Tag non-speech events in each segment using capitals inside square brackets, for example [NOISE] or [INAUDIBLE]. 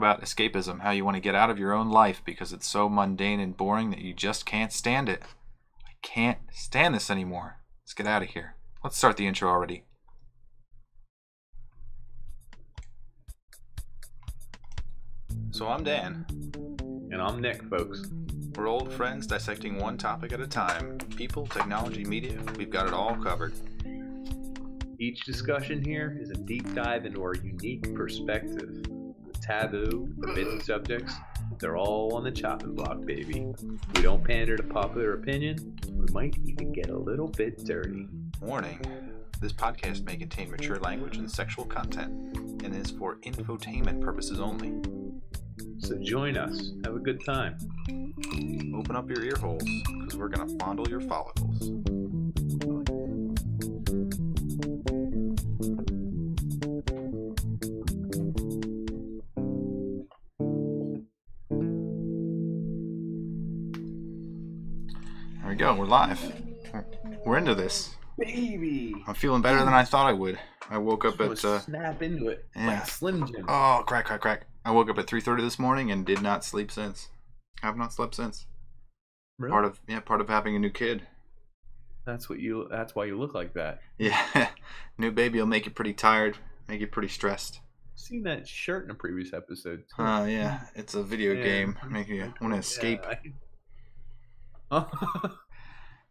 about escapism, how you want to get out of your own life because it's so mundane and boring that you just can't stand it. I can't stand this anymore. Let's get out of here. Let's start the intro already. So I'm Dan. And I'm Nick, folks. We're old friends dissecting one topic at a time. People, technology, media, we've got it all covered. Each discussion here is a deep dive into our unique perspective. Taboo, forbidden subjects, they're all on the chopping block, baby. We don't pander to popular opinion. We might even get a little bit dirty. Warning this podcast may contain mature language and sexual content and is for infotainment purposes only. So join us. Have a good time. Open up your ear holes because we're going to fondle your follicles. Go. We're live. We're into this. Baby! I'm feeling better than I thought I would. I woke up at uh, snap into it. yeah. Like Slim Jim. oh crack crack crack. I woke up at 3:30 this morning and did not sleep since. Have not slept since. really? Part of yeah, part of having a new kid. That's what you. That's why you look like that. Yeah, [LAUGHS] new baby will make you pretty tired, make you pretty stressed. Seen that shirt in a previous episode. Uh, yeah, it's a video Yeah. game, make you want to escape. Yeah, I- [LAUGHS] [LAUGHS]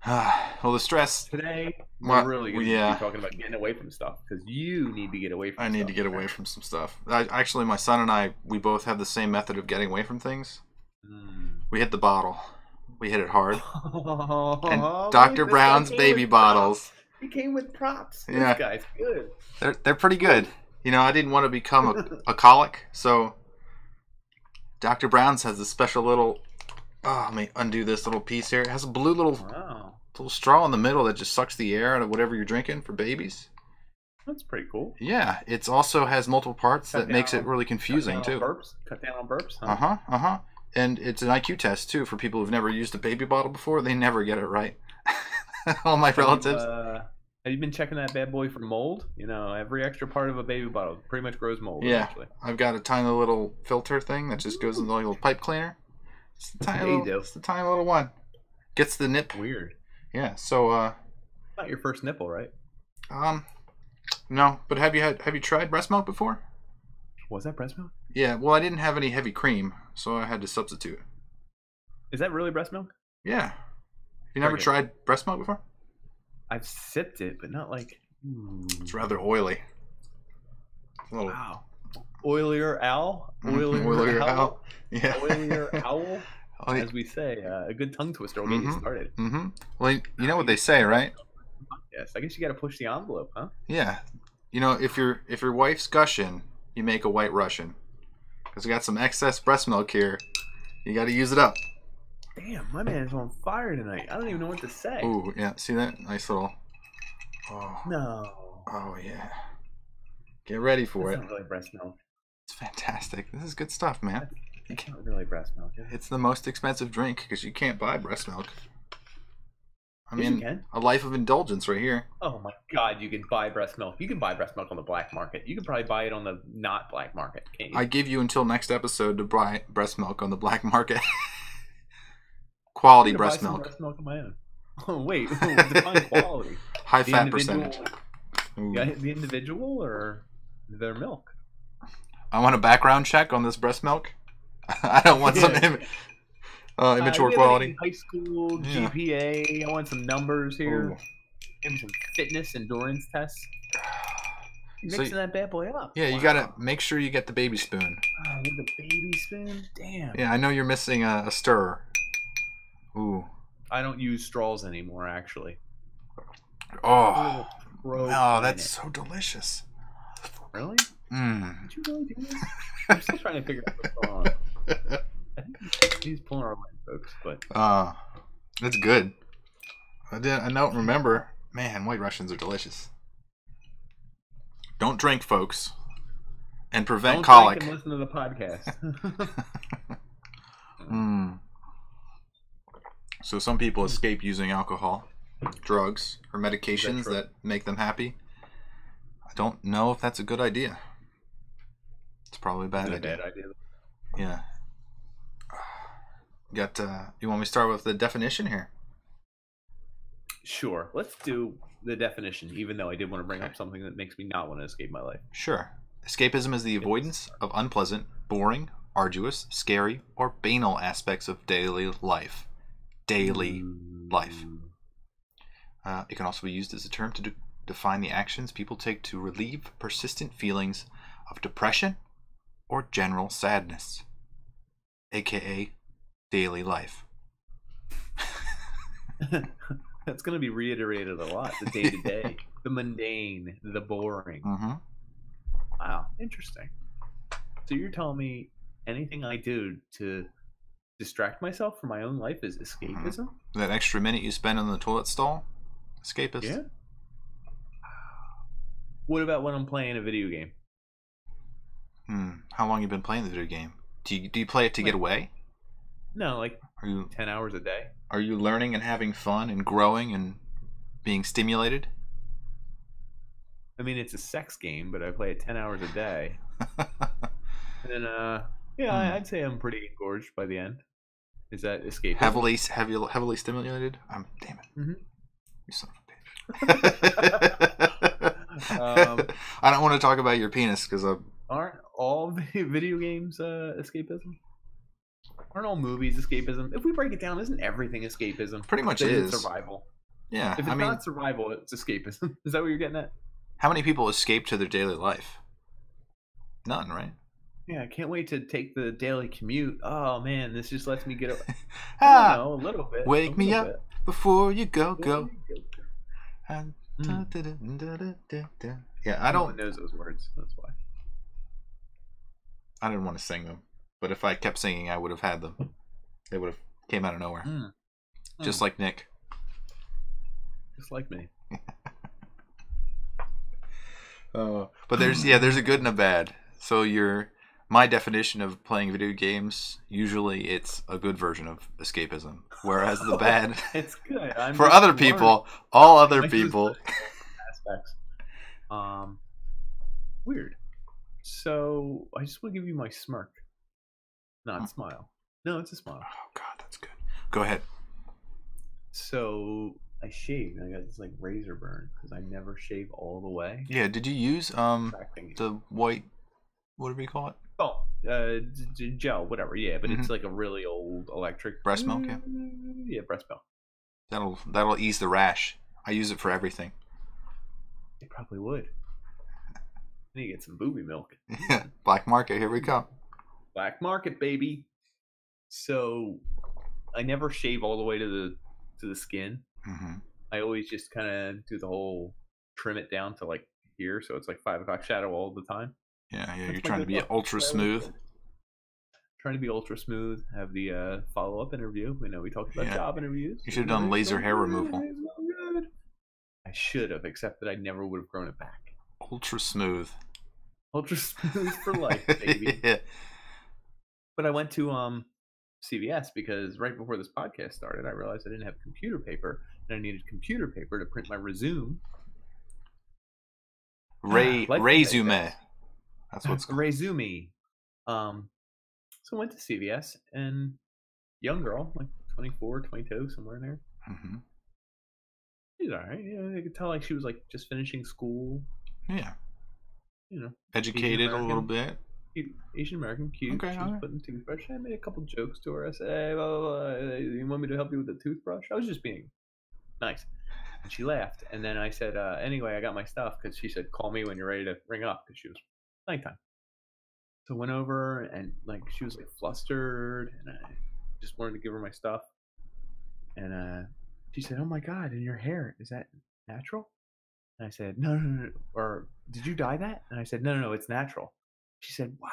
[SIGHS] well, the stress. Today, we're really going to yeah. be talking about getting away from stuff because you need to get away from. I need to get away from some stuff. I, actually, my son and I, we both have the same method of getting away from things. Mm. We hit the bottle. We hit it hard. [LAUGHS] And Dr. Brown's baby bottles. He came with props. Yeah. This guy's good. They're they're pretty good. You know, I didn't want to become a, [LAUGHS] a colic, so Dr. Brown's has a special little. Oh, let me undo this little piece here. It has a blue little Wow, little straw in the middle that just sucks the air out of whatever you're drinking for babies. that's pretty cool. Yeah, it also has multiple parts Cut that makes it really confusing too. burps. Cut down on burps. Huh? Uh huh. Uh huh. And it's an IQ test too for people who've never used a baby bottle before. They never get it right. [LAUGHS] All my Have you, relatives. uh, have you been checking that bad boy for mold? You know, every extra part of a baby bottle pretty much grows mold. Yeah. Eventually. I've got a tiny little filter thing that just goes in the little pipe cleaner. It's the tiny, Yeah, little, it's the tiny little one. Gets the nip. Weird. Yeah. So, uh, Not your first nipple, right? um, no. But have you had have you tried breast milk before? Was that breast milk? Yeah. Well, I didn't have any heavy cream, so I had to substitute. Is that really breast milk? Yeah. You never Okay. tried breast milk before? I've sipped it, but not like. It's rather oily. Little Wow. Oilier owl. Mhm, Oilier, oilier owl. owl. Yeah. Oilier [LAUGHS] owl. As we say, uh, a good tongue twister will get you Mhm. started. Mm-hmm. Well, you know what they say, right? Yes, I guess you got to push the envelope, huh? Yeah. You know, if your if your wife's gushing, you make a white Russian. Because we got some excess breast milk here. You got to use it up. Damn, my man is on fire tonight. I don't even know what to say. Ooh, yeah. See that? Nice little. Oh, No. oh yeah. Get ready for That's it. not really breast milk. It's fantastic. This is good stuff, man. You It's can't, really breast milk. it? it's the most expensive drink because you can't buy breast milk. I Yes, mean, a life of indulgence right here. Oh my god, you can buy breast milk. You can buy breast milk on the black market. You can probably buy it on the not black market, can't you? I give you until next episode to buy breast milk on the black market. [LAUGHS] Quality I'm gonna buy breast milk, Breast milk on my own. [LAUGHS] Oh wait, [LAUGHS] define quality. high The fat percentage. Ooh. Yeah, the individual or their milk. I want a background check on this breast milk. [LAUGHS] I don't want some Im- uh, Uh, immature have quality. any High school Yeah. GPA. I want some numbers here. Ooh. Maybe some fitness endurance tests. [SIGHS] You're mixing y- that bad boy up. Yeah, you gotta make sure you get the baby spoon. Oh, with the baby spoon. Damn. Yeah, I know you're missing a, a stirrer. Ooh. I don't use straws anymore. Actually. Oh. Oh, that's so delicious. really. Mmm. Did you really do this? I'm still trying to figure out what's going on. He's pulling our leg, folks. But Uh, that's good. I didn't. I don't remember. Man, White Russians are delicious. Don't drink, folks, and prevent don't colic. and listen to the podcast. [LAUGHS] [LAUGHS] Mm. So some people escape using alcohol, drugs, or medications that make them happy. I don't know if that's a good idea. It's probably a bad a idea. bad idea. Yeah. Got. Uh, you want me to start with the definition here? Sure. Let's do the definition, even though I did want to bring Okay. up something that makes me not want to escape my life. Sure. Escapism is the avoidance of unpleasant, boring, arduous, scary, or banal aspects of daily life. Daily life. Uh, it can also be used as a term to de- define the actions people take to relieve persistent feelings of depression or general sadness, aka daily life. [LAUGHS] That's going to be reiterated a lot. The day to day, [LAUGHS] the mundane, the boring. hmm Wow, interesting. So you're telling me anything I do to distract myself from my own life is escapism? That extra minute you spend on the toilet stall, escapist. Yeah. What about when I'm playing a video game? Hmm. How long you been playing the video game? Do you, do you play it to get away? No, like Are you 10 hours a day. are you learning and having fun and growing and being stimulated? I mean, it's a sex game, but I play it 10 hours a day. [LAUGHS] And uh, yeah, Hmm. I'd say I'm pretty engorged by the end. Is that escapism? heavily heavily heavily stimulated. I'm damn it. Mhm. You son of a [LAUGHS] bitch. [LAUGHS] Um, I don't want to talk about your penis because I'm Aren't all [LAUGHS] vi- video games uh, escapism? Aren't all movies escapism? If we break it down, isn't everything escapism? pretty much is. it's survival. Yeah, If it's I mean, not survival, it's escapism. [LAUGHS] Is that what you're getting at? how many people escape to their daily life? None, right? Yeah, I can't wait to take the daily commute. Oh man, this just lets me get. A, [LAUGHS] I Ah, know, a little bit. wake a me little up bit. before you go, go. Mm. yeah, I don't. one knows those words. That's why. I didn't want to sing them, but if I kept singing, I would have had them. They would have came out of nowhere, Mm. just Mm. like Nick. Just like me. Uh, [LAUGHS] but there's yeah, there's a good and a bad. So your my definition of playing video games usually it's a good version of escapism, whereas the bad [LAUGHS] It's good. I'm [LAUGHS] for other learning people, all other people. aspects. Um, weird. So I just want to give you my smirk, not Hmm. smile. No, it's a smile. Oh God, that's good. Go ahead. So I shaved and I got this like razor burn because I never shave all the way. Yeah, did you use um the white? What do we call it? Oh, uh, gel, whatever. Yeah, but Mhm. it's like a really old electric Breast milk, yeah. Mm, Yeah, breast milk. That'll that'll ease the rash. I use it for everything. It probably would. I need to get some booby milk. [LAUGHS] Black market, here we come. Black market, baby. So I never shave all the way to the to the skin. hmm I always just kind of do the whole trim it down to like here, so it's like five o'clock shadow all the time. Yeah, yeah. That's You're trying to be ultra smooth. Trying to be ultra smooth. Have the uh, follow up interview. We know we talked about Yeah. job interviews. You should've done It's laser hair removal. it's so good. I should have, except that I never would have grown it back. Ultra smooth. Ultra [LAUGHS] smooth for life, baby. [LAUGHS] yeah. But I went to um CVS because right before this podcast started, I realized I didn't have computer paper, and I needed computer paper to print my resume. Ray [SIGHS] resume. That's what's [LAUGHS] called. resume. Um, so I went to CVS and young girl, like 24, 22, somewhere in there. hmm She's all right. You know, I could tell like she was like just finishing school. Yeah. You know, Educated a little bit. Asian American, cute. Okay, she was alright. putting toothbrush. I made a couple jokes to her. I said, "Hey, blah, blah, blah. you want me to help you with the toothbrush?" I was just being nice, and she laughed. And then I said, uh, "Anyway, I got my stuff," because she said, "Call me when you're ready to ring up," because she was nighttime. So went over and like she was like flustered, and I just wanted to give her my stuff. And uh, she said, "Oh my god! And your hair is that natural?" And I said, no, no, no, no. Or did you dye that? And I said, no, no, no, it's natural. She said, wow.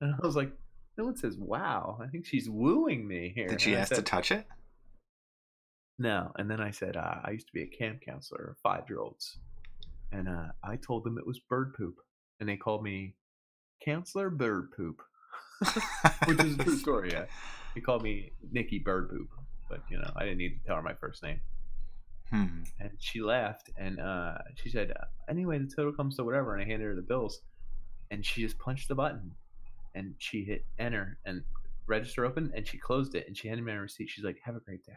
And I was like, no one says wow. I think she's wooing me here. Did she ask to touch it? No. And then I said, uh, I used to be a camp counselor of five year olds. And uh, I told them it was bird poop. And they called me Counselor Bird Poop, [LAUGHS] which is a true [LAUGHS] story. Yeah. They called me Nikki Bird Poop. But, you know, I didn't need to tell her my first name. Hmm. and she laughed and uh, she said, "Anyway, the total comes to whatever." And I handed her the bills, and she just punched the button, and she hit enter and register open and she closed it and she handed me a receipt. She's like, "Have a great day."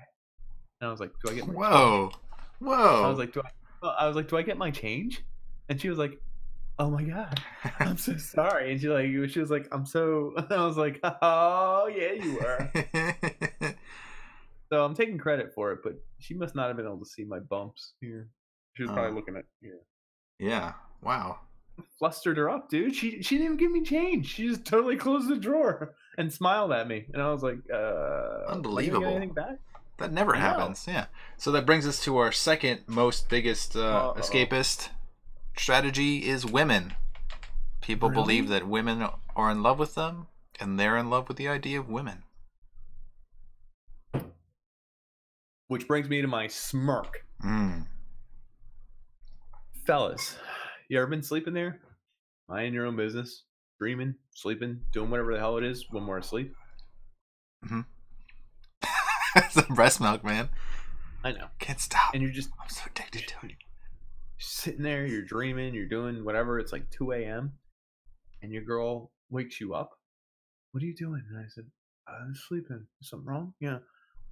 And I was like, "Do I get my?" Whoa, whoa! I was like, "Do I?" well, I was like, "Do I get my change?" And she was like, "Oh my god, [LAUGHS] I'm so sorry." And she like, she was like, "I'm so." [LAUGHS] I was like, "Oh yeah, you were." [LAUGHS] so I'm taking credit for it, but she must not have been able to see my bumps here. She was probably Oh. looking at here. yeah. Wow. Flustered her up, dude. She she didn't even give me change. She just totally closed the drawer [LAUGHS] and smiled at me, and I was like, "Uh, am I gonna get Unbelievable. Anything back? That never know. happens. Yeah. So that brings us to our second most biggest uh, escapist strategy is women. People Really? believe that women are in love with them, and they're in love with the idea of women. Which brings me to my smirk. Mm. fellas, you ever been sleeping there? Minding your own business, dreaming, sleeping, doing whatever the hell it is when we're asleep. [LAUGHS] It's the breast milk, man. I know. Can't stop. And you're just I'm so addicted to it. sitting there, you're dreaming, you're doing whatever. It's like 2 a.m. and your girl wakes you up. What are you doing? And I said, I'm sleeping. Is something wrong? Yeah.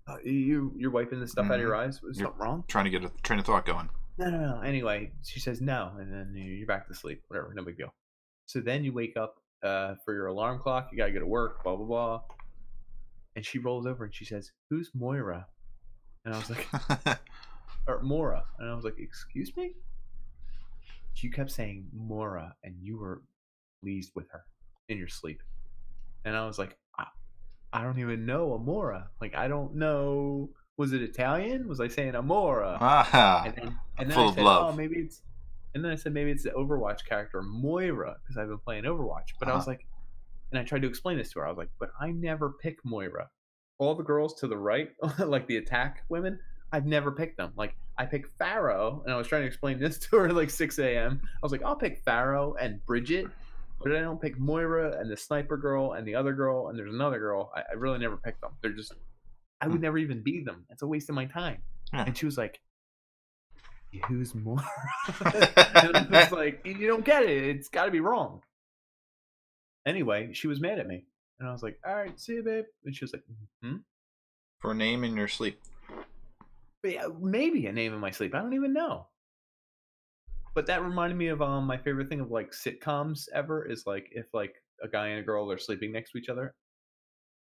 Uh, you you're wiping the stuff out of your eyes. Is Mm-hmm. Something wrong? Trying to get a train of thought going. No, no, no. Anyway, she says no, and then you're back to sleep. Whatever, no big deal. So then you wake up uh, for your alarm clock. You gotta go to work. Blah blah blah. And she rolls over and she says, "Who's Moira?" And I was like, [LAUGHS] "Or Mora." And I was like, "Excuse me." She kept saying Mora, and you were pleased with her in your sleep. And I was like, I, don't even know Amora. Like I don't know. Was it Italian? Was I saying Amora? ah, and then, and then full I of said, love. "Oh, maybe it's." And then I said, "Maybe it's the Overwatch character Moira because I've been playing Overwatch." But I was Uh-huh. like, and I tried to explain this to her. I was like, "But I never pick Moira. All the girls to the right, [LAUGHS] like the attack women, I've never picked them. Like I pick Pharah, and I was trying to explain this [LAUGHS] to her like 6 a.m. I was like, I'll pick Pharah and Brigitte." But I don't pick Moira and the sniper girl and the other girl and there's another girl. I, I really never pick them. They're just, I would Hmm. never even be them. It's a waste of my time. Yeah. And she was like, who's more? [LAUGHS] and I was [LAUGHS] like, you don't get it. It's got to be wrong. Anyway, she was mad at me. And I was like, all right, see you, babe. And she was like, hmm? For a name in your sleep. But yeah, maybe a name in my sleep. I don't even know. But that reminded me of um my favorite thing of like sitcoms ever is like if like a guy and a girl are sleeping next to each other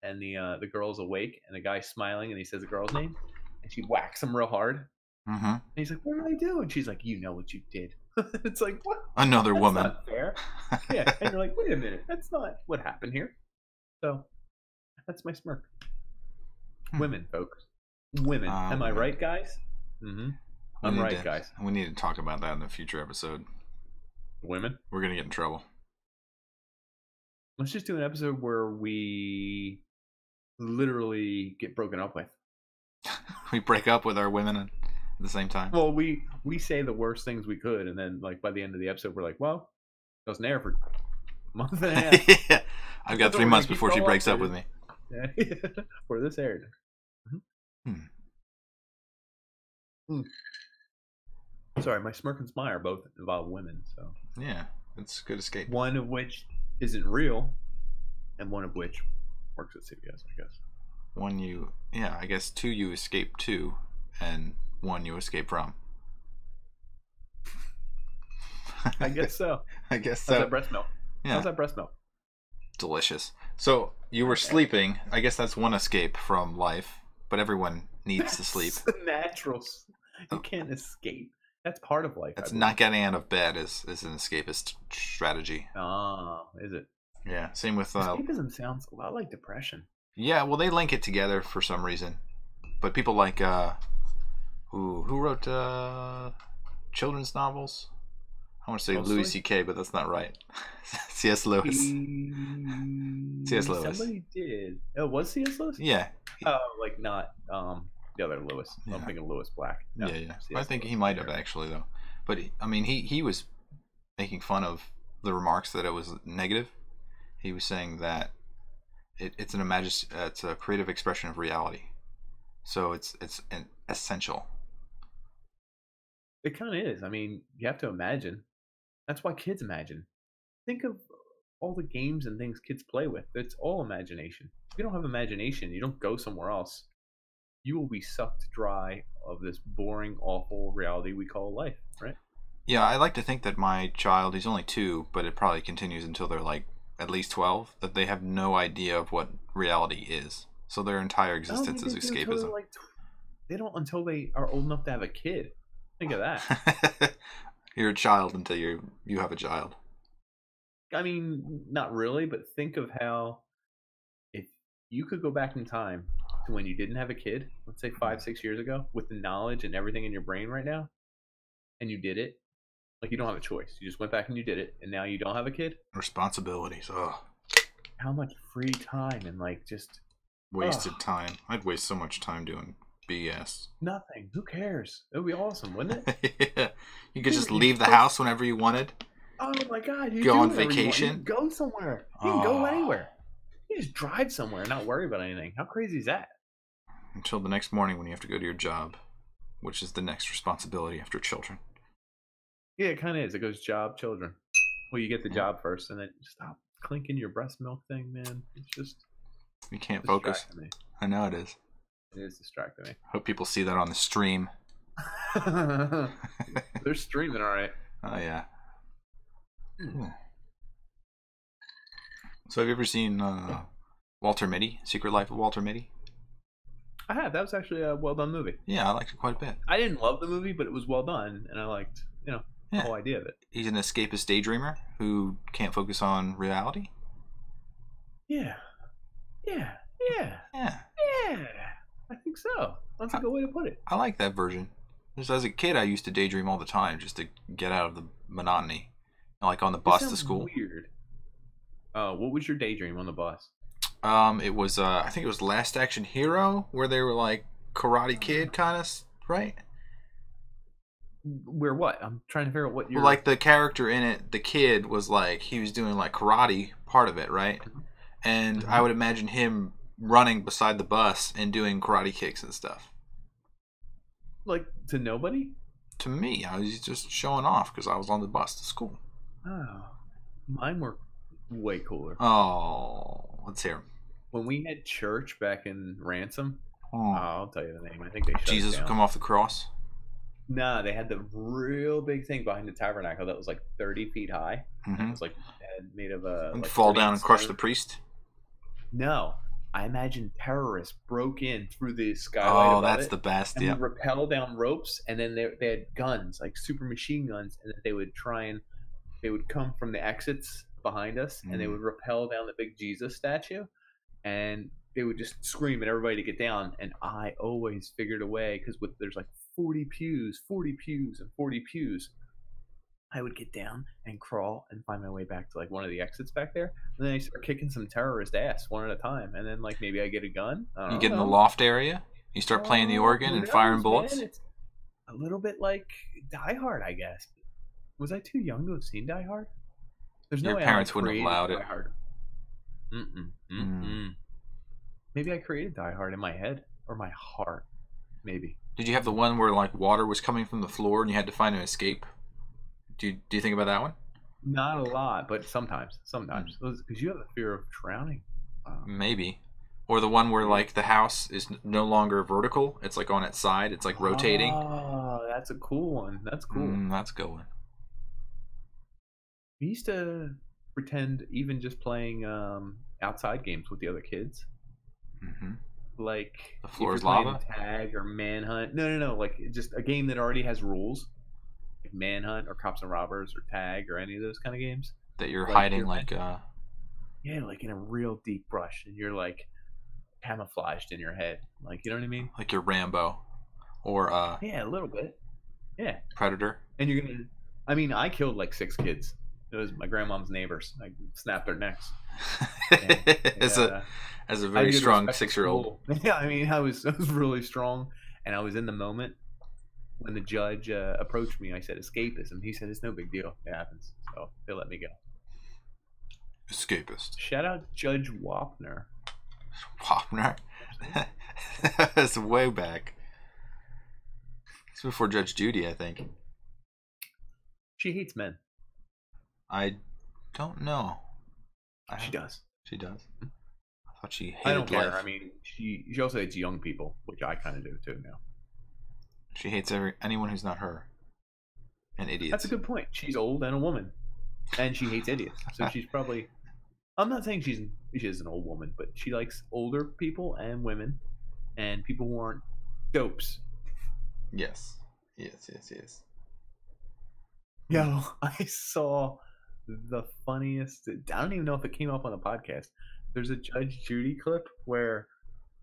and the uh the girl's awake and the guy's smiling and he says the girl's name and she whacks him real hard Mm-hmm. and he's like, What did I do? And she's like, You know what you did. [LAUGHS] it's like, what? Another That's woman. not fair. [LAUGHS] Yeah. And you're like, wait a minute, that's not what happened here. So that's my smirk. Hmm. Women, folks. Women. Am I women. right, guys? Mm-hmm. We I'm right, to- guys. We need to talk about that in a future episode. Women. We're gonna get in trouble. Let's just do an episode where we literally get broken up with. [LAUGHS] we break up with our women at the same time. Well, we we say the worst things we could, and then like by the end of the episode, we're like, well, doesn't air for a month and a half. [LAUGHS] yeah. I've got That's three months before she breaks up to. with me. [LAUGHS] For this aired. Hmm. Hmm. Sorry, my smirk and smile are both involve women. So Yeah, it's a good escape. one of which isn't real, and one of which works at CVS, I guess. One you, yeah, I guess two you escape to, and one you escape from. [LAUGHS] I guess so. [LAUGHS] I guess How's that breast milk? Yeah, How's that breast milk? delicious. So you were Okay. sleeping. I guess that's one escape from life, but everyone needs to sleep. [LAUGHS] Natural. You Oh. can't escape. That's part of life. That's not getting out of bed is, is an escapist strategy. Ah, is it? Yeah, same with uh, Escapism sounds a lot like depression. Yeah, well, they link it together for some reason, but people like uh, who who wrote uh, children's novels? I want to say Tolstoy? Louis C.K., but that's not right. [LAUGHS] C.S. Lewis. C.S. Lewis. Somebody did. Oh, was C.S. Lewis? Yeah, Oh, like not um the other Lewis. I'm Yeah. thinking Lewis Black. No, yeah, yeah. I think Lewis. he might have actually though, but I mean, he he was making fun of the remarks that it was negative. He was saying that it, it's an imagis- uh, it's a creative expression of reality, so it's it's an essential. It kind of is. I mean, you have to imagine. That's why kids imagine. Think of all the games and things kids play with. It's all imagination. If you don't have imagination, you don't go somewhere else. You will be sucked dry of this boring, awful reality we call life, right? Yeah, I like to think that my child, he's only two, but it probably continues until they're like at least 12, that they have no idea of what reality is. So their entire existence is they do until escapism. Like, they don't until they are old enough to have a kid. Think of that. [LAUGHS] You're a child until you you have a child. I mean, not really, but think of how if you could go back in time to when you didn't have a kid, let's say five, mm-hmm. six years ago, with the knowledge and everything in your brain right now, and you did it, like you don't have a choice. You just went back and you did it, and now you don't have a kid. Responsibilities. Oh, How much free time and like just wasted Ugh. time. I'd waste so much time doing BS. nothing. Who cares? It would be awesome, wouldn't it? [LAUGHS] yeah. You could just leave the house whenever you wanted. Oh my god! You Go on whatever you. You vacation? go somewhere. You can go Oh. anywhere. You just drive somewhere and not worry about anything. How crazy is that? Until the next morning when you have to go to your job, which is the next responsibility after children. Yeah, it kind of is. It goes job, children. Well, you get the job first, and then stop clinking your breast milk thing, man. It's just You can't focus. me. I know it is. It is distracting me. Hope people see that on the stream. [LAUGHS] [LAUGHS] They're streaming, all right. Oh yeah. So have you ever seen uh, Walter Mitty, Secret Life of Walter Mitty? I have. That was actually a well done movie. Yeah, I liked it quite a bit. I didn't love the movie, but it was well done, and I liked, you know, the Yeah. whole idea of it. He's an escapist daydreamer who can't focus on reality. Yeah, yeah, yeah, Yeah, yeah. I think so. That's a good way to put it. I like that version. Just as a kid, I used to daydream all the time just to get out of the monotony. Like on the bus to school. Weird. Uh, what was your daydream on the bus? Um, it was uh, I think it was Last Action Hero where they were like Karate Kid kind of, right? Where what? I'm trying to figure out what you're Well, like the character in it, the kid was like he was doing like karate part of it, right? And I Mhm. would imagine him running beside the bus and doing karate kicks and stuff. like to nobody. To me, I was just showing off because I was on the bus to school. Oh, mine were way cooler. Oh, let's hear. When we had church back in Ransom, Oh. I'll tell you the name. I think they Jesus would come off the cross. Nah, they had the real big thing behind the tabernacle that was like 30 feet high. It hmm was like made of a. Like fall down and crush the priest. No, I imagine terrorists broke in through the skylight. Oh, that's it the best. and Yeah. would rappel down ropes, and then they, they had guns, like super machine guns, and that they would try and they would come from the exits behind us, and they Mm. would rappel down the big Jesus statue, and they would just scream at everybody to get down. And I always figured a way because with there's like 40 pews, 40 pews, and 40 pews. I would get down and crawl and find my way back to like one of the exits back there. And then I start kicking some terrorist ass one at a time. And then like maybe I get a gun. You don't get in the loft area. You start playing the Oh, organ and firing bullets. a little bit like Die Hard, I guess. Was I too young to have seen Die Hard? There's Your way I, parents wouldn't have allowed it. Hard. Mm-mm, Mm. mm-mm. Maybe I created Die Hard in my head or my heart. Maybe. Did you have the one where like water was coming from the floor and you had to find an escape? Do you, do you think about that one? Not a lot, but sometimes. Sometimes. Because you have a fear of drowning. Uh, Maybe. Or the one where like the house is no longer vertical; it's like on its side. It's like rotating. Oh, that's a cool one. That's cool. Mm, that's a good one. We used to pretend even just playing um, outside games with the other kids. hmm like The floor is lava? tag or manhunt no no no like just a game that already has rules. Like manhunt or cops and robbers or tag or any of those kind of games. That you're Like hiding, you're- like uh, yeah like in a real deep brush and you're like camouflaged in your head. Like you know what i mean? like you're Rambo, or uh, yeah a little bit. Yeah. Predator. and you're gonna i mean i killed like six kids it was my grandmom's neighbors i snapped their necks [LAUGHS] as a as a very strong six year old. Yeah, I mean, I was I was really strong, and I was in the moment when the judge uh, approached me. I said escapism. He said it's no big deal. It happens. So they let me go. Escapist. Shout out Judge Wapner. Wapner. [LAUGHS] That's way back. It's before Judge Judy, I think. She hates men. I don't know. I She does. She does. I thought she hated I don't care. life. I mean, she she also hates young people, which I kind of do too now. she hates every anyone who's not her. And idiots. That's a good point. She's old and a woman, and she hates idiots. So she's [LAUGHS] probably. I'm not saying she's she is an old woman, but she likes older people and women, and people who aren't dopes. Yes. Yes. Yes. Yes. Yo, [LAUGHS] I saw the funniest. I don't even know if it came up on the podcast. There's a Judge Judy clip where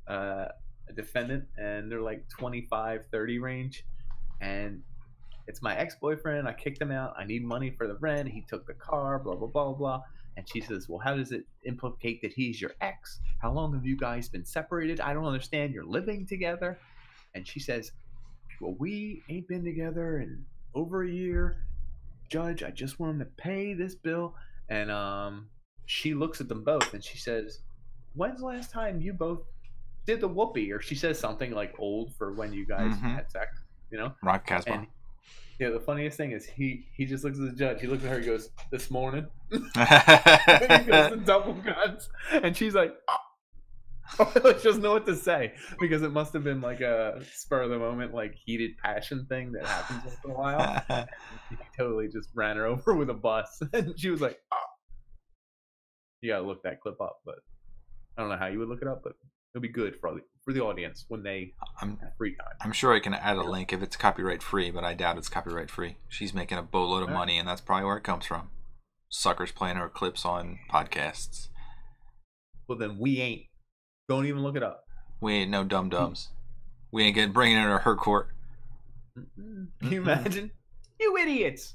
uh, a defendant and they're like 25, 30 range, and it's my ex boyfriend. I kicked him out. I need money for the rent. He took the car. Blah blah blah blah. And she says, "Well, how does it implicate that he's your ex? How long have you guys been separated? I don't understand. You're living together." And she says, "Well, we ain't been together in over a year. Judge, I just want him to pay this bill." And um, she looks at them both and she says, "When's the last time you both did the whoopee?" Or she says something like old for when you guys Mhm. had sex, you know? Rob Casbah. Yeah, the funniest thing is he he just looks at the judge. He looks at her. He goes, "This morning." [LAUGHS] [LAUGHS] and he goes to double guns, and she's like, oh. [LAUGHS] "She doesn't know what to say because it must have been like a spur of the moment, like heated passion thing that happens once in a while." [LAUGHS] he totally just ran her [LAUGHS] over with a bus, and she was like, oh. "You gotta look that clip up." But I don't know how you would look it up, but it'll be good for the, for the audience when they I'm have free time. I'm sure I can add a link if it's copyright free, but I doubt it's copyright free. She's making a boatload of Alright. money, and that's probably where it comes from. Suckers playing her clips on podcasts. Well, then we ain't. Don't even look it up. We ain't no dum dums. We ain't getting bringing it to her court. Can you imagine? [LAUGHS] You idiots!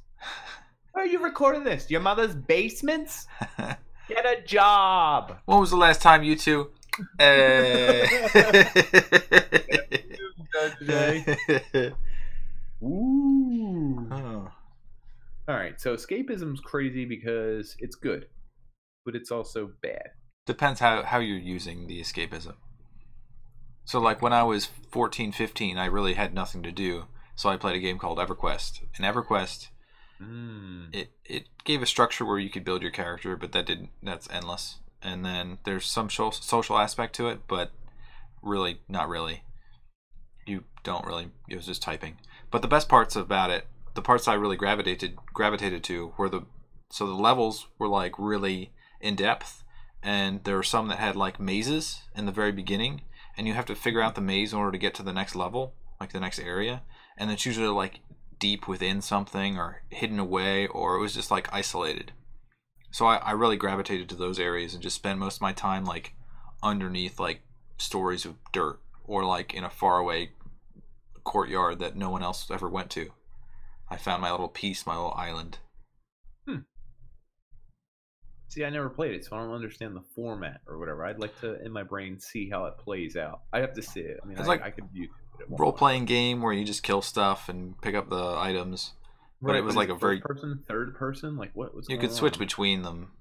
Where are you recording this? Your mother's basements? [LAUGHS] Get a job! when was the last time you two? Eh. [LAUGHS] Ooh. Oh. All right, so escapism's crazy because it's good, but it's also bad. Depends how, how you're using the escapism. So, like when I was 14, 15, I really had nothing to do. So I played a game called EverQuest. And EverQuest, Mm. it, it gave a structure where you could build your character, but that didn't, that's endless. And then there's some social aspect to it, but really, not really. You don't really, it was just typing. But the best parts about it, the parts I really gravitated gravitated to were the, so the levels were like really in depth and there were some that had like mazes in the very beginning and you have to figure out the maze in order to get to the next level like the next area and it's usually like deep within something or hidden away or it was just like isolated. So I, I really gravitated to those areas and just spent most of my time like underneath like stories of dirt or like in a faraway courtyard that no one else ever went to. I found my little piece my little island hmm. See, I never played it, so I don't understand the format or whatever. I'd like to, in my brain, see how it plays out. I have to see it. I mean, It's I, like I could view it. but it won't role playing game where you just kill stuff and pick up the items but it was is like a very- person, third person. Like what was you could switch on? between them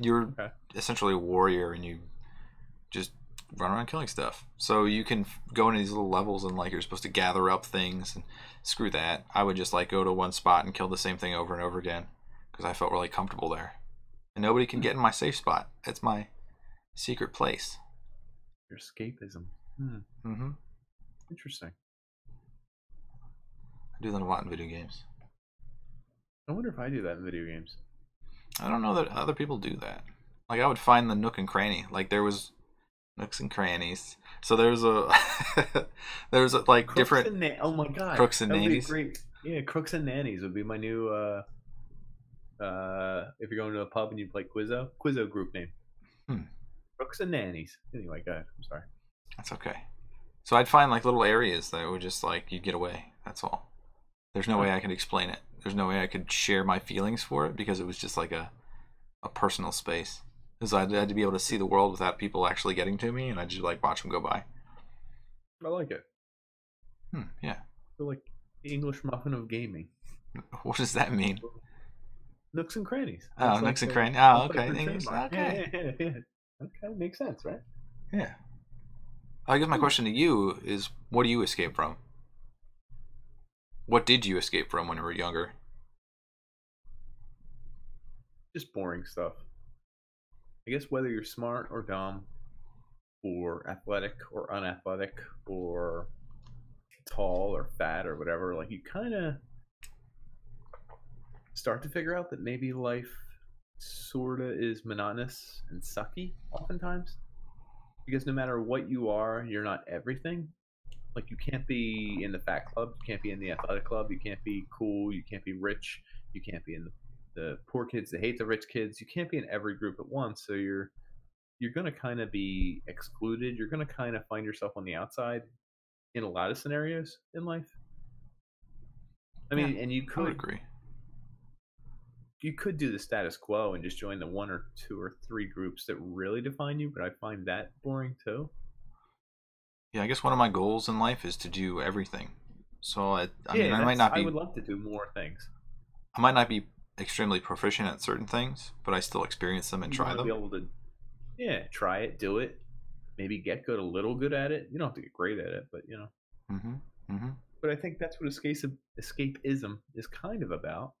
you're Okay. essentially a warrior and you just run around killing stuff so you can go into these little levels and like you're supposed to gather up things and screw that i would just like go to one spot and kill the same thing over and over again because i felt really comfortable there and nobody can get in my safe spot it's my secret place Your escapism. Hmm. mm-hmm. Interesting. i do that a lot in video games I wonder if I do that in video games. i don't know that other people do that like i would find the nook and cranny like there was nooks and crannies so there's a [LAUGHS] there's a, like Crooks different and na- oh my god. Crooks and That would be nannies? Great. Yeah, crooks and nannies would be my new. uh uh If you're going to a pub and you play Quizzo, Quizzo group name. Hmm. Crooks and nannies. Anyway, go ahead. I'm sorry. That's okay. So I'd find like little areas that would just like you'd get away. That's all. There's no way I could explain it. There's no way I could share my feelings for it because it was just like a a personal space. Because I had to be able to see the world without people actually getting to me, and I just like watch them go by. I like it. Hmm, yeah. feel like the English muffin of gaming. [LAUGHS] What does that mean? Nooks and crannies. Oh, That's nooks and crannies. Oh, I'll put it okay. for English. trademark. Okay. Yeah, yeah, yeah. Okay, makes sense, right? Yeah. I guess my question to you is, what do you escape from? What did you escape from when you were younger? Just boring stuff. I guess whether you're smart or dumb, or athletic or unathletic, or tall or fat or whatever, like you kind of start to figure out that maybe life sorta is monotonous and sucky oftentimes. Because no matter what you are, you're not everything. Like you can't be in the fat club, you can't be in the athletic club, you can't be cool, you can't be rich, you can't be in the, the poor kids that hate the rich kids. You can't be in every group at once. So you're you're gonna kind of be excluded. You're gonna kind of find yourself on the outside in a lot of scenarios in life. I mean, and you could agree. You could do the status quo and just join the one or two or three groups that really define you, but I find that boring too. Yeah, I guess one of my goals in life is to do everything. So I, I yeah, mean, I might not I be, would love to do more things. I might not be extremely proficient at certain things, but I still experience them and You try them. Be able to, yeah, try it, do it, maybe get good, a little good at it. You don't have to get great at it, but you know. Mm-hmm. Mm-hmm. But I think that's what escape escapism is kind of about.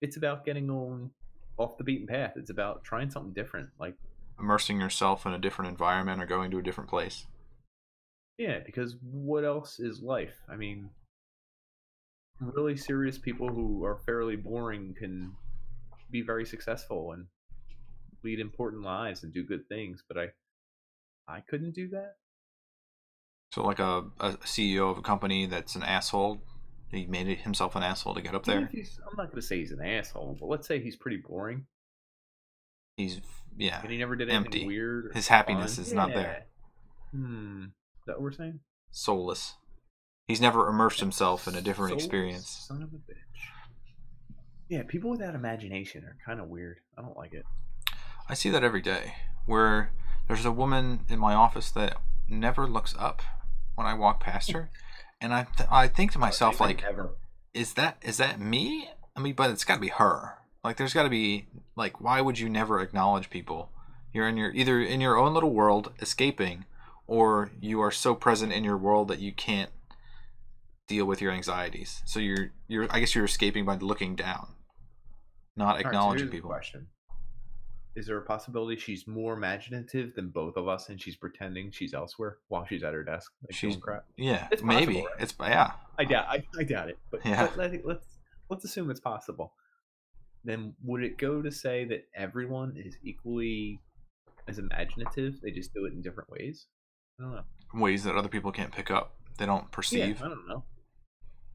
It's about getting on off the beaten path. It's about trying something different. Like Immersing yourself in a different environment or going to a different place. Yeah, because what else is life? I mean, really serious people who are fairly boring can be very successful and lead important lives and do good things, but I I couldn't do that. So like a, a CEO of a company that's an asshole, he made it himself an asshole to get up there. I'm not going to say he's an asshole, but let's say he's pretty boring He's yeah, and he never did anything Empty. weird. or His happiness fun. is not there. Hmm. Is that what we're saying? soulless. He's never immersed himself in a different Soulless experience. Son of a bitch. Yeah, people without imagination are kind of weird. I don't like it. I see that every day. Where there's a woman in my office that never looks up when I walk past her, and I th- I think to myself like, Ever. is that is that me? I mean, but it's got to be her. Like, there's got to be like, why would you never acknowledge people? You're in your either in your own little world escaping, or you are so present in your world that you can't deal with your anxieties. So you're you're I guess you're escaping by looking down, not All right, so acknowledging people. Question: Is there a possibility she's more imaginative than both of us, and she's pretending she's elsewhere while she's at her desk? Like She's- crap. Yeah, It's maybe right? it's yeah. I doubt. I, I doubt it. But Yeah. let, let, let's let's assume it's possible. Then would it go to say that everyone is equally as imaginative? They just do it in different ways. I don't know. ways that other people can't pick up. They don't perceive. Yeah, I don't know.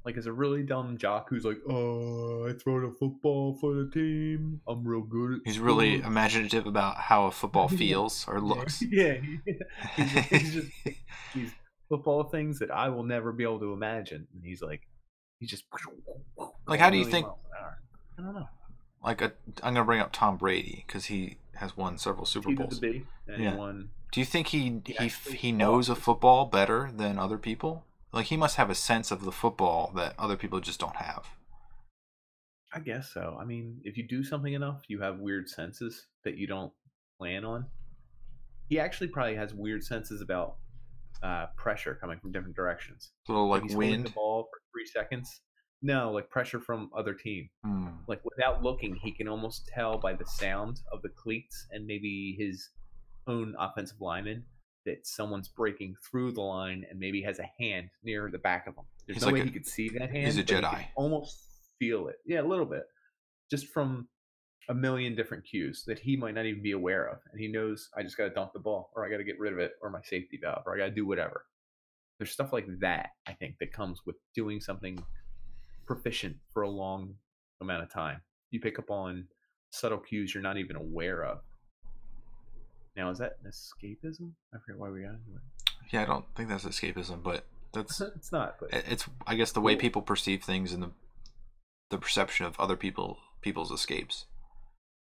Like, is a really dumb jock who's like, "Oh, I throw the football for the team. I'm real good at." He's really sports." imaginative about how a football [LAUGHS] feels or looks. [LAUGHS] Yeah, he's, just, he's just [LAUGHS] these football things that I will never be able to imagine. And he's like, he just Like, how do you think-. I don't know. like a, I'm gonna bring up Tom Brady because he has won several Super He Bowls. the B, and Yeah. won. Do you think he He he he knows a football better than other people? Like he must have a sense of the football that other people just don't have. I guess so. I mean, if you do something enough, you have weird senses that you don't plan on. He actually probably has weird senses about uh, pressure coming from different directions. A little like he's wind. the ball for three seconds. No, like pressure from other team. Hmm. Like without looking, he can almost tell by the sound of the cleats and maybe his own offensive lineman that someone's breaking through the line and maybe has a hand near the back of him. There's He's no like way a- he could see that hand. he's a but he Jedi. almost feel it. Yeah, a little bit. Just from a million different cues that he might not even be aware of. And he knows I just got to dump the ball or I got to get rid of it or my safety valve or I got to do whatever. There's stuff like that, I think, that comes with doing something proficient for a long amount of time. You pick up on subtle cues you're not even aware of. Now, is that escapism? I forget why we got into it. Yeah, I don't think that's escapism, but that's [LAUGHS] it's not, but it- it's I guess the way people perceive things and the the perception of other people people's escapes.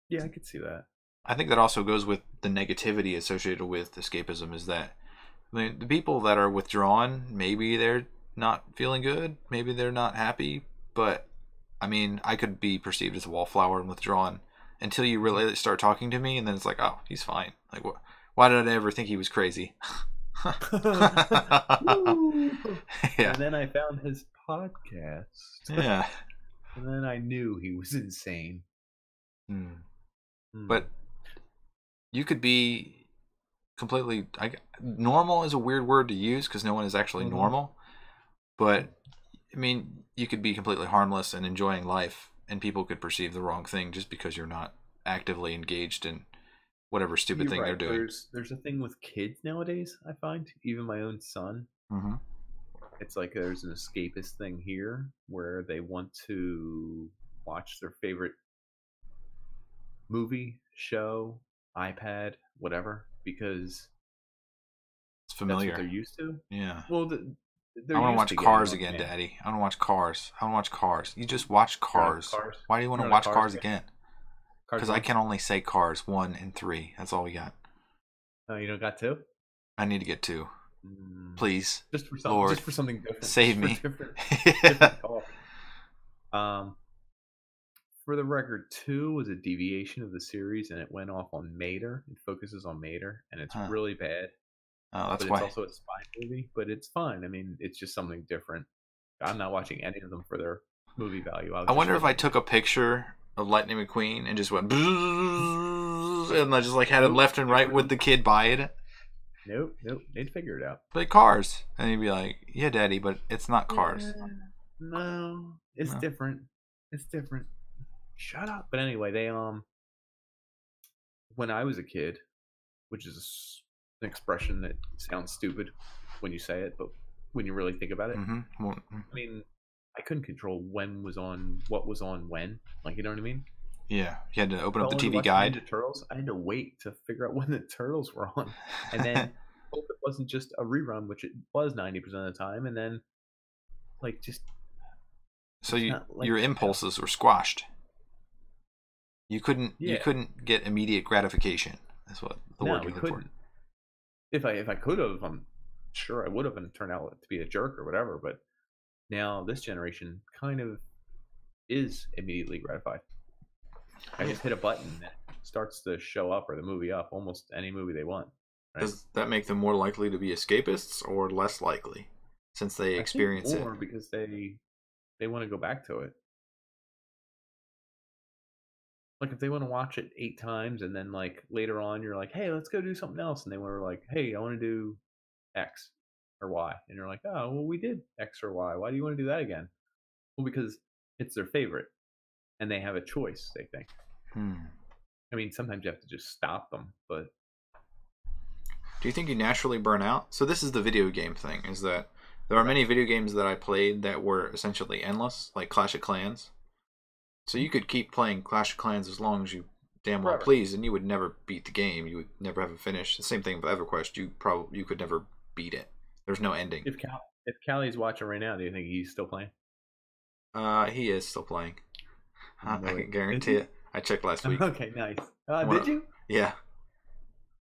yeah, I could see that. I think that also goes with the negativity associated with escapism is that I mean, the people that are withdrawn, maybe they're not feeling good, maybe they're not happy, but I mean, I could be perceived as a wallflower and withdrawn until you really start talking to me, and then it's like, oh, he's fine. Like, wh- why did I ever think he was crazy? [LAUGHS] [LAUGHS] Yeah, And then I found his podcast. [LAUGHS] yeah. And then I knew he was insane. Hmm. Hmm. But you could be completely. I, normal is a weird word to use because no one is actually Mhm. normal. But I mean, you could be completely harmless and enjoying life, and people could perceive the wrong thing just because you're not actively engaged in whatever stupid You're thing right. they're doing. There's there's a thing with kids nowadays. I find even my own son. hmm It's like there's an escapist thing here where they want to watch their favorite movie, show, iPad, whatever, because It's that's familiar. what they're used to. yeah. Well, the, I want to watch Cars on again. Daddy. I want to watch Cars. I want to watch Cars. You just watch Cars. Cars? Why do you want to watch Cars Cars again? Because I can only say Cars one and three. That's all we got. Oh, you don't got two? I need to get two, Mm, please. Just for something. Lord, Just for something different. [LAUGHS] save me. different- [LAUGHS] different. Um, for the record, two was a deviation of the series, and it went off on Mater. It focuses on Mater, and it's Huh. really bad. Oh, that's but why. it's also a spy movie, but it's fun. I mean, it's just something different. I'm not watching any of them for their movie value. was I wonder if I took a picture of Lightning McQueen and just went, and I just like had it left and right with the kid by it. Nope, nope. They'd figure it out. Like Cars, and he'd be like, "Yeah, Daddy, but it's not Cars." Yeah, No, it's No. different. It's different. Shut up. But anyway, they um, when I was a kid, which is a s- an expression that sounds stupid when you say it, but when you really think about it, hmm Well, I mean, I couldn't control when was on, what was on when. Like, you know what I mean? yeah, you had to open up the TV guide. Turtles. I had to wait to figure out [LAUGHS] when the turtles were on, and then [LAUGHS] hope it wasn't just a rerun, which it was ninety percent of the time, and then like just so you, like your impulses were squashed. You couldn't. You couldn't get immediate gratification. That's what the no, word you're looking couldn't. If I if I could have, I'm sure I would have, and turned out to be a jerk or whatever. But now this generation kind of is immediately gratified. I just hit a button that starts the show up or the movie up, almost any movie they want. Right? Does that make them more likely to be escapists or less likely, since they I experience it? more because they they want to go back to it. Like if they want to watch it eight times and then like later on you're like, hey, let's go do something else, and they were like, hey, I want to do X or Y, and you're like, oh, well, we did X or Y. Why do you want to do that again? Well, because it's their favorite, and they have a choice. They think. Hmm. I mean, sometimes you have to just stop them, but Do you think you naturally burn out? So this is the video game thing: is that there are many video games that I played that were essentially endless, like Clash of Clans. So you could keep playing Clash of Clans as long as you damn well Forever. please, and you would never beat the game. You would never have a finish. The same thing with EverQuest. You probably you could never beat it. There's no ending. if Cal if Callie's watching right now, do you think he's still playing? Uh, he is still playing. No I can guarantee it. I checked last week. [LAUGHS] okay, nice. Uh, did you? Yeah.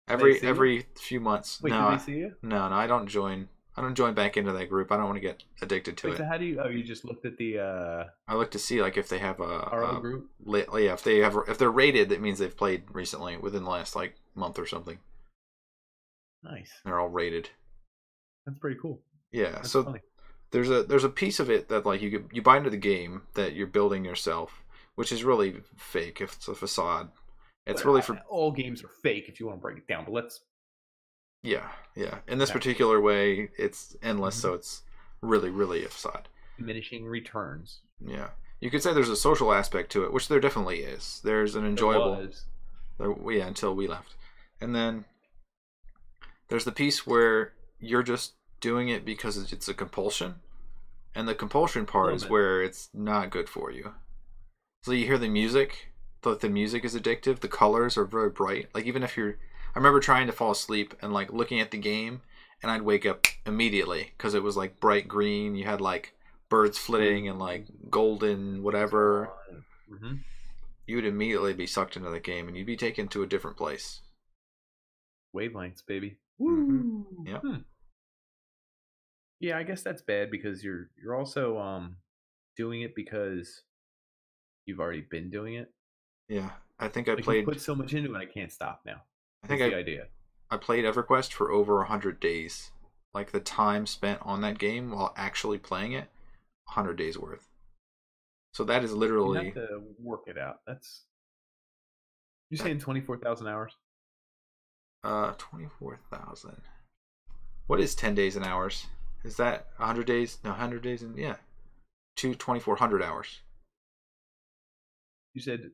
Every you? every few months. Wait, no, did I- see you? no, no. I don't join. I don't join back into that group. I don't want to get addicted to Wait, it. so how do you? Oh, you just looked at the uh, I look to see like if they have a, RO a group. li- yeah, if they have if they're rated, that means they've played recently within the last like month or something. Nice. They're all rated. That's pretty cool. Yeah. That's so funny. there's a there's a piece of it that like you you buy into the game that you're building yourself, which is really fake. If it's a facade, it's But, really for all games are fake if you want to break it down. But let's. Yeah yeah. In this Yeah. particular way, it's endless, Mhm. so it's really really facade. Diminishing returns. Yeah. You could say there's a social aspect to it, which there definitely is. There's an There enjoyable was. There- yeah, until we left. And then there's the piece where you're just doing it because it's- it's a compulsion. And the compulsion part is bit. where it's not good for you. So you hear the music, the, the music is addictive, the colors are very bright. Like even if you're I remember trying to fall asleep and like looking at the game and I'd wake up immediately because it was like bright green, you had like birds flitting and like golden whatever. hmm You would immediately be sucked into the game and you'd be taken to a different place. Wavelengths, baby. Mhm. Yep. Hmm. Yeah, I guess that's bad because you're you're also um doing it because you've already been doing it. Yeah, I think I Like you played. put so much into it, I can't stop now. I think That's the I, idea. I played EverQuest for over a hundred days. Like the time spent on that game while actually playing it, a hundred days worth. So that is You literally have to work it out. That's you're saying twenty four thousand hours. Uh, twenty four thousand. What is ten days and hours? Is that hundred days? No, hundred days and yeah, two twenty four hundred hours. You said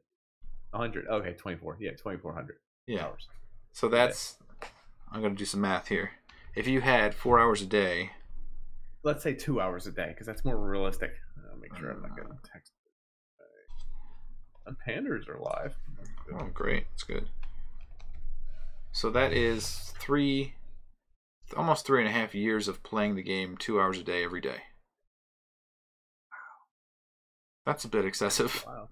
100. Okay, 24. Yeah, 2400 Yeah. hours. So that's. I'm gonna do some math here. If you had four hours a day, Let's say two hours a day because that's more realistic. I'll make sure I'm not getting uh-huh. text. And Panders are live. oh great, that's good. So that is three, almost three and a half years of playing the game two hours a day every day. That's a bit excessive. Wow.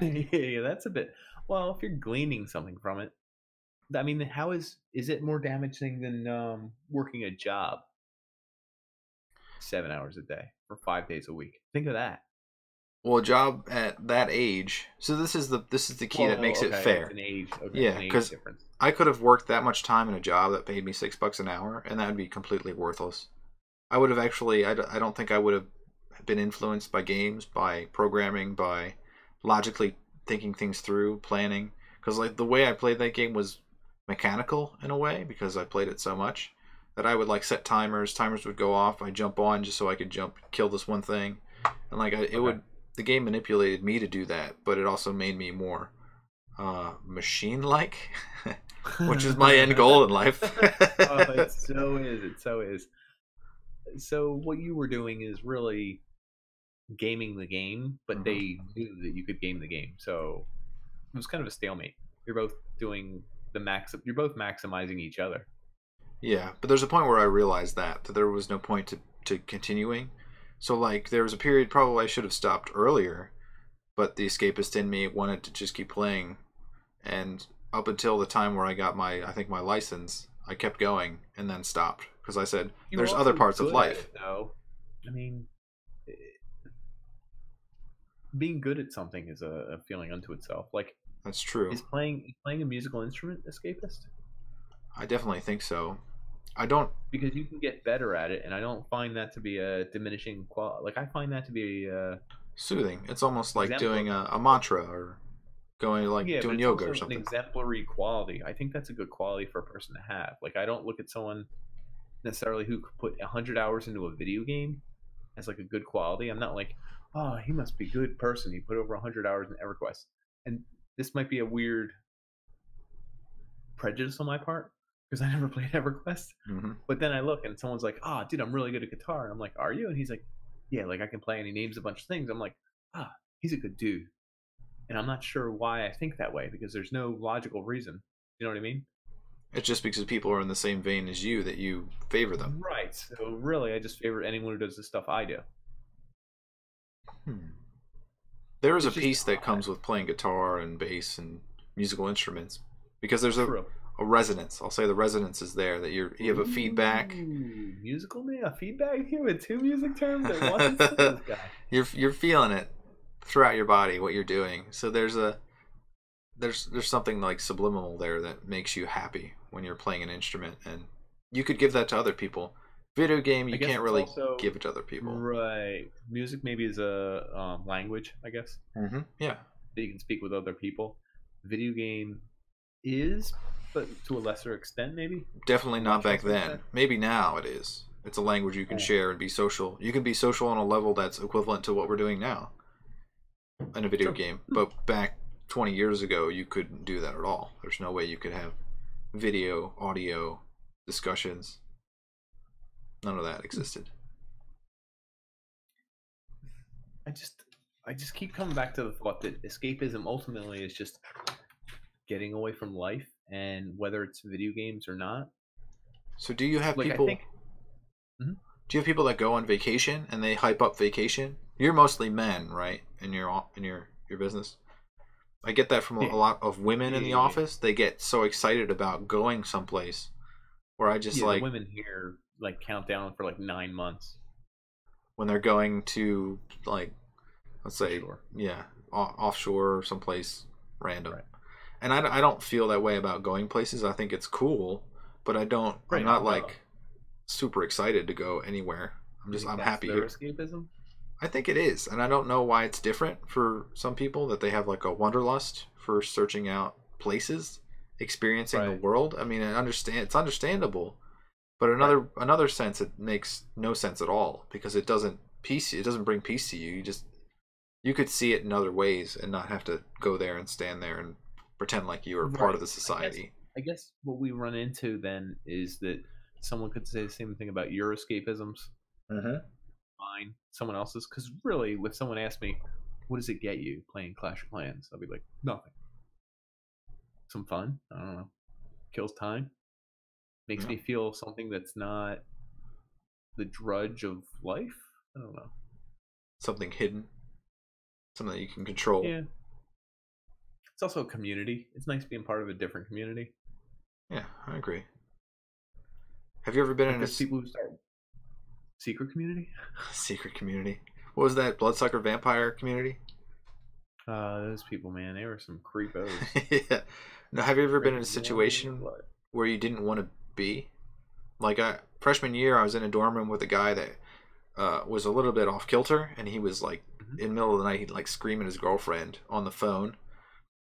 yeah, [LAUGHS] yeah, that's a bit. Well, if you're gleaning something from it, I mean, how is is it more damaging than um, working a job seven hours a day for five days a week? Think of that. Well, a job at that age. So this is the this is the key that makes it okay, fair. It's an age. Okay, Yeah, it's an age 'cause- difference. I could have worked that much time in a job that paid me six bucks an hour, and that would be completely worthless. I would have actually. I, d- I don't think I would have been influenced by games, by programming, by logically thinking things through, planning. Because like the way I played that game was mechanical in a way because I played it so much that I would like set timers. Timers would go off. I jump on just so I could jump kill this one thing, and like I, it Okay. would. The game manipulated me to do that, but it also made me more uh, machine-like, [LAUGHS] which is my end goal in life. [LAUGHS] oh, it so is. It so is. So what you were doing is really gaming the game, but Mhm. they knew that you could game the game. So it was kind of a stalemate. You're both doing the max. You're both maximizing each other. Yeah, but there's a point where I realized that that there was no point to to continuing. So like there was a period probably I should have stopped earlier, but the escapist in me wanted to just keep playing, and up until the time where I got my I think my license, I kept going and then stopped because I said You there's other parts of life. it, though. I mean, eh, being good at something is a, a feeling unto itself. Like, That's true. is playing is playing a musical instrument escapist? I definitely think so. I don't. because you can get better at it, and I don't find that to be a diminishing quality. Like I find that to be uh, Soothing. It's almost like doing a, a mantra or going like yeah, doing yoga or something. An exemplary quality. I think that's a good quality for a person to have. Like I don't look at someone necessarily who could put hundred hours into a video game as like a good quality. I'm not like, oh, he must be a good person. He put over hundred hours in EverQuest, and this might be a weird prejudice on my part because I never [LAUGHS] played EverQuest. hmm But then I look and someone's like, "Ah, dude, I'm really good at guitar." And I'm like, "Are you?" And he's like, "Yeah, like I can play." And he names a bunch of things. I'm like, "Ah, he's a good dude." And I'm not sure why I think that way because there's no logical reason. You know what I mean? It's just because people are in the same vein as you that you favor them. Right. So really, I just favor anyone who does the stuff I do. Hmm. There is a It's piece that comes with playing guitar and bass and musical instruments because there's a, a resonance. I'll say the resonance is there that you're you have a feedback. Ooh, musical man, a feedback here with two music terms at once. Look at [LAUGHS] this guy. You're you're feeling it throughout your body what you're doing. So there's a there's there's something like subliminal there that makes you happy when you're playing an instrument and you could give that to other people. Video game you can't really also- give it to other people. Right. Music maybe is a um, language, I guess. hmm Yeah. that you can speak with other people. Video game is, but to a lesser extent, maybe. Definitely not back then. than Maybe now it is. It's a language you can Yeah. share and be social. You can be social on a level that's equivalent to what we're doing now in a video game. But back 20 years ago, you couldn't do that at all. There's no way you could have video, audio, discussions. None of that existed. I just, I just keep coming back to the thought that escapism ultimately is just getting away from life, and whether it's video games or not. So do you have Like people think, mm-hmm. do you have people that go on vacation and they hype up vacation? You're mostly men, right? In your in your your business. I get that from a, lot of women in the office. They get so excited about going someplace where I just yeah, like women here like count down for like nine months. when they're going to like let's say Sure. yeah offshore or someplace random Right. and I don't feel that way about going places i think it's cool but i don't Right, i'm not no. like super excited to go anywhere i'm just i'm happy here Escapism. i think it is and i don't know why it's different for some people that they have like a wanderlust for searching out places experiencing the world. I mean, I understand it's understandable, but another another sense it makes no sense at all because it doesn't peace it doesn't bring peace to you. You just you could see it in other ways and not have to go there and stand there and pretend like you are part of the society. I guess what we run into then is that someone could say the same thing about your escapisms, Mm-hmm. mine, someone else's. Because really, if someone asked me, "What does it get you playing Clash of Clans?" I'd be like, "Nothing. Some fun. I don't know. Kills time. Makes Yeah. me feel something that's not the drudge of life. I don't know. Something hidden, something that you can control. Yeah. It's also a community. It's nice being part of a different community. Yeah, I agree. Have you ever been in a people who start secret community. [LAUGHS] secret community? What was that? Bloodsucker vampire community? Uh, those people, man, they were some [LAUGHS] creepos. yeah. No, have you ever been in a situation where you didn't want to be? Like I, freshman year, I was in a dorm room with a guy that uh, was a little bit off kilter, and he was like Mhm. in the middle of the night, he'd like scream at his girlfriend on the phone,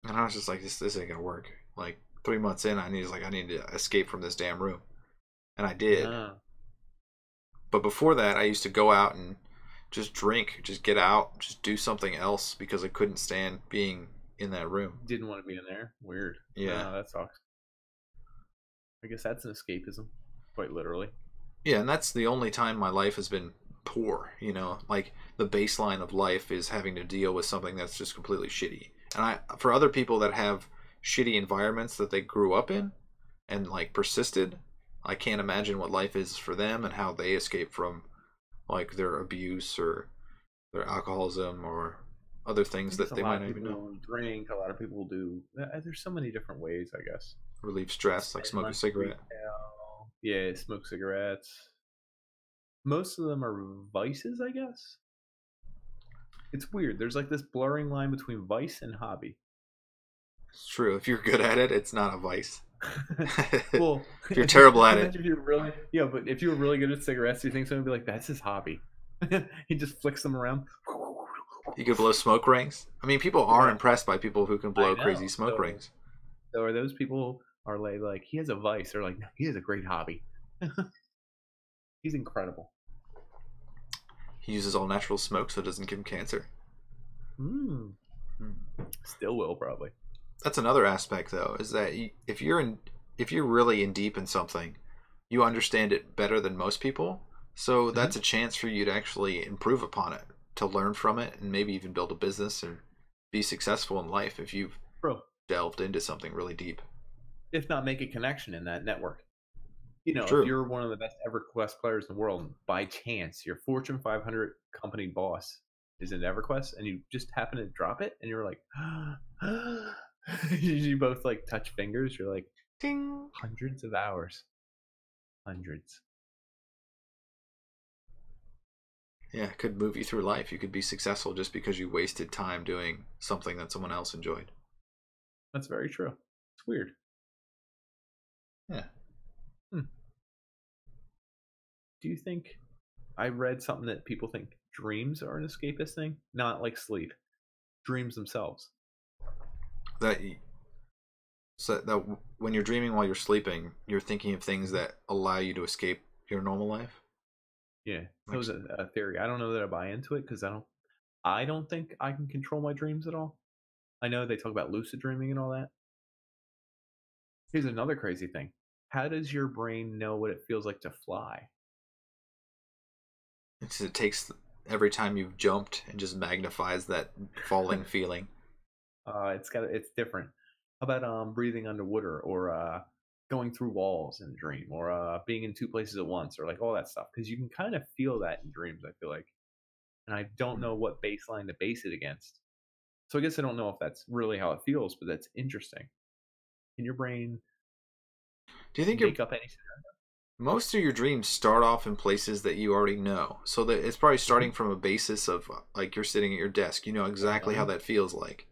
and I was just like, this this ain't gonna work. Like three months in, I need like I need to escape from this damn room, and I did. But before that, I used to go out and just drink, just get out, just do something else because I couldn't stand being in that room. didn't want to be in there. Weird. Yeah. Wow, that sucks. I guess that's an escapism, quite literally. Yeah, and that's the only time my life has been poor, you know, like the baseline of life is having to deal with something that's just completely shitty. And I for other people that have shitty environments that they grew up in and like persisted, I can't imagine what life is for them and how they escape from like their abuse or their alcoholism or other things that they might not even know. drink. A lot of people do. uh, There's so many different ways, I guess. Relieve stress, like smoke a cigarette. retail. Yeah, smoke cigarettes. Most of them are vices, I guess. It's weird. There's like this blurring line between vice and hobby. It's true. If you're good at it, it's not a vice. [LAUGHS] [LAUGHS] well, If you're [LAUGHS] terrible at it. If you're really, yeah, but if you're really good at cigarettes, you think someone would be like, "That's his hobby"? he just flicks them around. You could blow smoke rings. I mean, people are impressed by people who can blow crazy smoke so- rings. So are those people are like, like he has a vice? They're like, no, he has a great hobby. [LAUGHS] He's incredible. He uses all natural smoke so it doesn't give him cancer. Mm. Still will probably. That's another aspect, though, is that you, if you're in, if you're really in deep in something, you understand it better than most people. So that's a chance for you to actually improve upon it, to learn from it, and maybe even build a business and be successful in life if you've Bro, delved into something really deep. If not make a connection in that network. You know, True. if you're one of the best EverQuest players in the world, by chance your Fortune 500 company boss is in EverQuest, and you just happen to drop it, and you're like, [GASPS] you both like touch fingers. You're like, Ding. hundreds of hours, hundreds. Yeah, it could move you through life. You could be successful just because you wasted time doing something that someone else enjoyed. That's very true. It's weird. Yeah. Hmm. Do you think I read something that people think dreams are an escapist thing? Not like sleep. Dreams themselves. that so that when you're dreaming while you're sleeping, you're thinking of things that allow you to escape your normal life. Yeah, that was a, a theory. I don't know that I buy into it because I don't. I don't think I can control my dreams at all. I know they talk about lucid dreaming and all that. Here's another crazy thing. How does your brain know what it feels like to fly? It's, it takes every time you've jumped and just magnifies that falling [LAUGHS] feeling. Uh, it's got it's different. How about um breathing underwater or uh going through walls in a dream or uh being in two places at once or like all that stuff because you can kind of feel that in dreams. I feel like, and I don't know what baseline to base it against. So I guess I don't know if that's really how it feels, but that's interesting. Can your brain Do you think your up any? most of your dreams start off in places that you already know? So that it's probably starting from a basis of uh, like you're sitting at your desk, you know exactly how that feels like.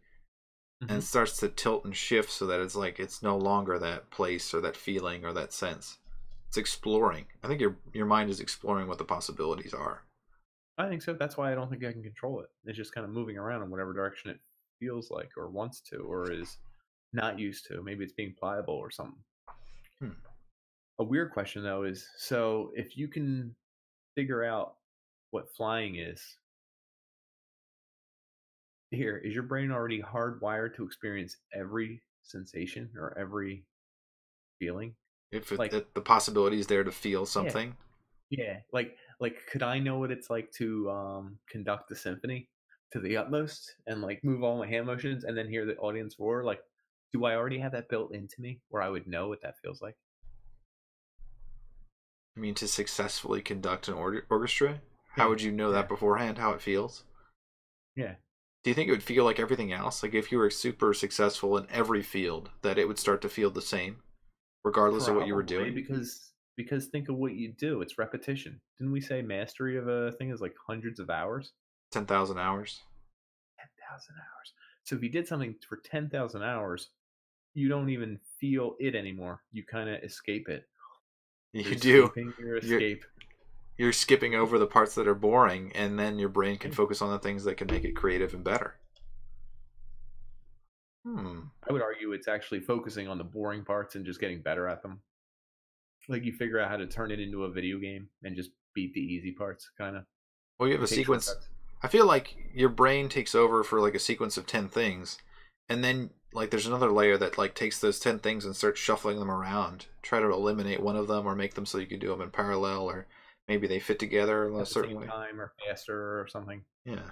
and Mhm. it starts to tilt and shift so that it's like it's no longer that place or that feeling or that sense. It's exploring. I think your your mind is exploring what the possibilities are. I think so. That's why I don't think I can control it. It's just kind of moving around in whatever direction it feels like or wants to or is not used to. Maybe it's being pliable or something. Hmm. A weird question though is so if you can figure out what flying is, here is your brain already hardwired to experience every sensation or every feeling? If it, Like- the, the possibility is there to feel something, Yeah, like like could I know what it's like to um conduct a symphony to the utmost and like move all my hand motions and then hear the audience roar? Like, do I already have that built into me where I would know what that feels like? I mean, to successfully conduct an or- orchestra, how Yeah, would you know yeah. that beforehand? How it feels? Yeah. Do you think it would feel like everything else? Like if you were super successful in every field, that it would start to feel the same, regardless of what you were doing? Because because think of what you do. It's repetition. Didn't we say mastery of a thing is like hundreds of hours? Ten thousand hours. Ten thousand hours. So if you did something for ten thousand hours, you don't even feel it anymore. You kind of escape it. You You're do. your You're- escape. You're skipping over the parts that are boring, and then your brain can focus on the things that can make it creative and better. Hmm. I would argue it's actually focusing on the boring parts and just getting better at them. Like you figure out how to turn it into a video game and just beat the easy parts, kind of. Well, you have a sequence. I feel like your brain takes over for like a sequence of 10 things and then like there's another layer that like takes those 10 things and starts shuffling them around try to eliminate one of them or make them so you can do them in parallel or maybe they fit together in a certain way time or faster or something. yeah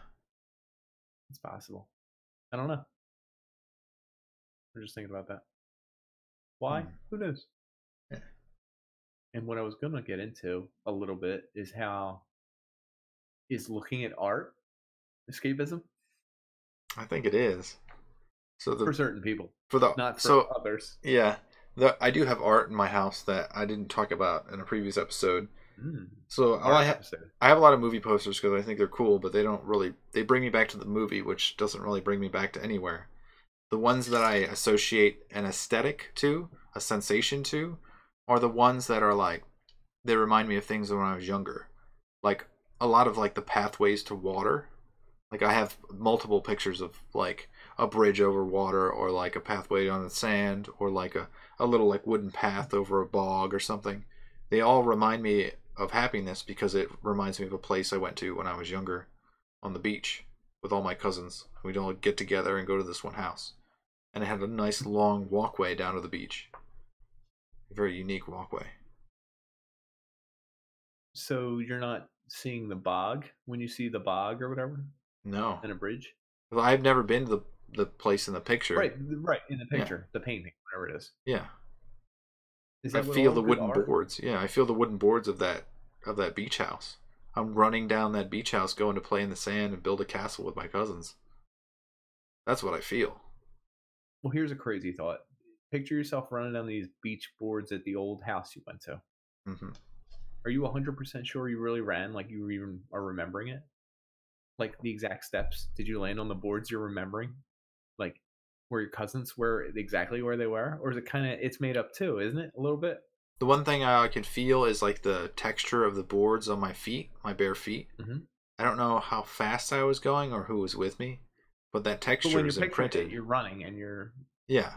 It's possible. I don't know. I'm just thinking about that. Why? Hmm. Who knows? Yeah. And what I was gonna get into a little bit is how is looking at art escapism i think it is so the for certain people, for the not for so others. yeah the i do have art in my house that i didn't talk about in a previous episode Mm. so all I, ha- I have a lot of movie posters because I think they're cool, but they don't really they bring me back to the movie, which doesn't really bring me back to anywhere. The ones that I associate an aesthetic to, a sensation to, are the ones that are like they remind me of things when I was younger. Like a lot of like the pathways to water. Like I have multiple pictures of like a bridge over water or like a pathway on the sand or like a, a little like wooden path over a bog or something. They all remind me of happiness because it reminds me of a place I went to when I was younger on the beach with all my cousins. We'd all get together and go to this one house. And it had a nice long walkway down to the beach. A very unique walkway. So you're not seeing the bog when you see the bog or whatever No. in a bridge, Well, I've never been to the, the place in the picture. right? Right in the Yeah. picture, the painting, whatever it is. Yeah. Is I feel the wooden art- boards. Yeah, I feel the wooden boards of that of that beach house. I'm running down that beach house going to play in the sand and build a castle with my cousins. That's what I feel. Well, here's a crazy thought. Picture yourself running down these beach boards at the old house you went to. hmm Are you 100% sure you really ran like you even are remembering it? Like the exact steps? Did you land on the boards you're remembering? Like where your cousins were exactly where they were? Or is it kind of, it's made up too, isn't it? A little bit? The one thing I can feel is like the texture of the boards on my feet, my bare feet. Mhm. I don't know how fast I was going or who was with me, but that But texture when is you're picturing imprinted. it, you're running and you're Yeah.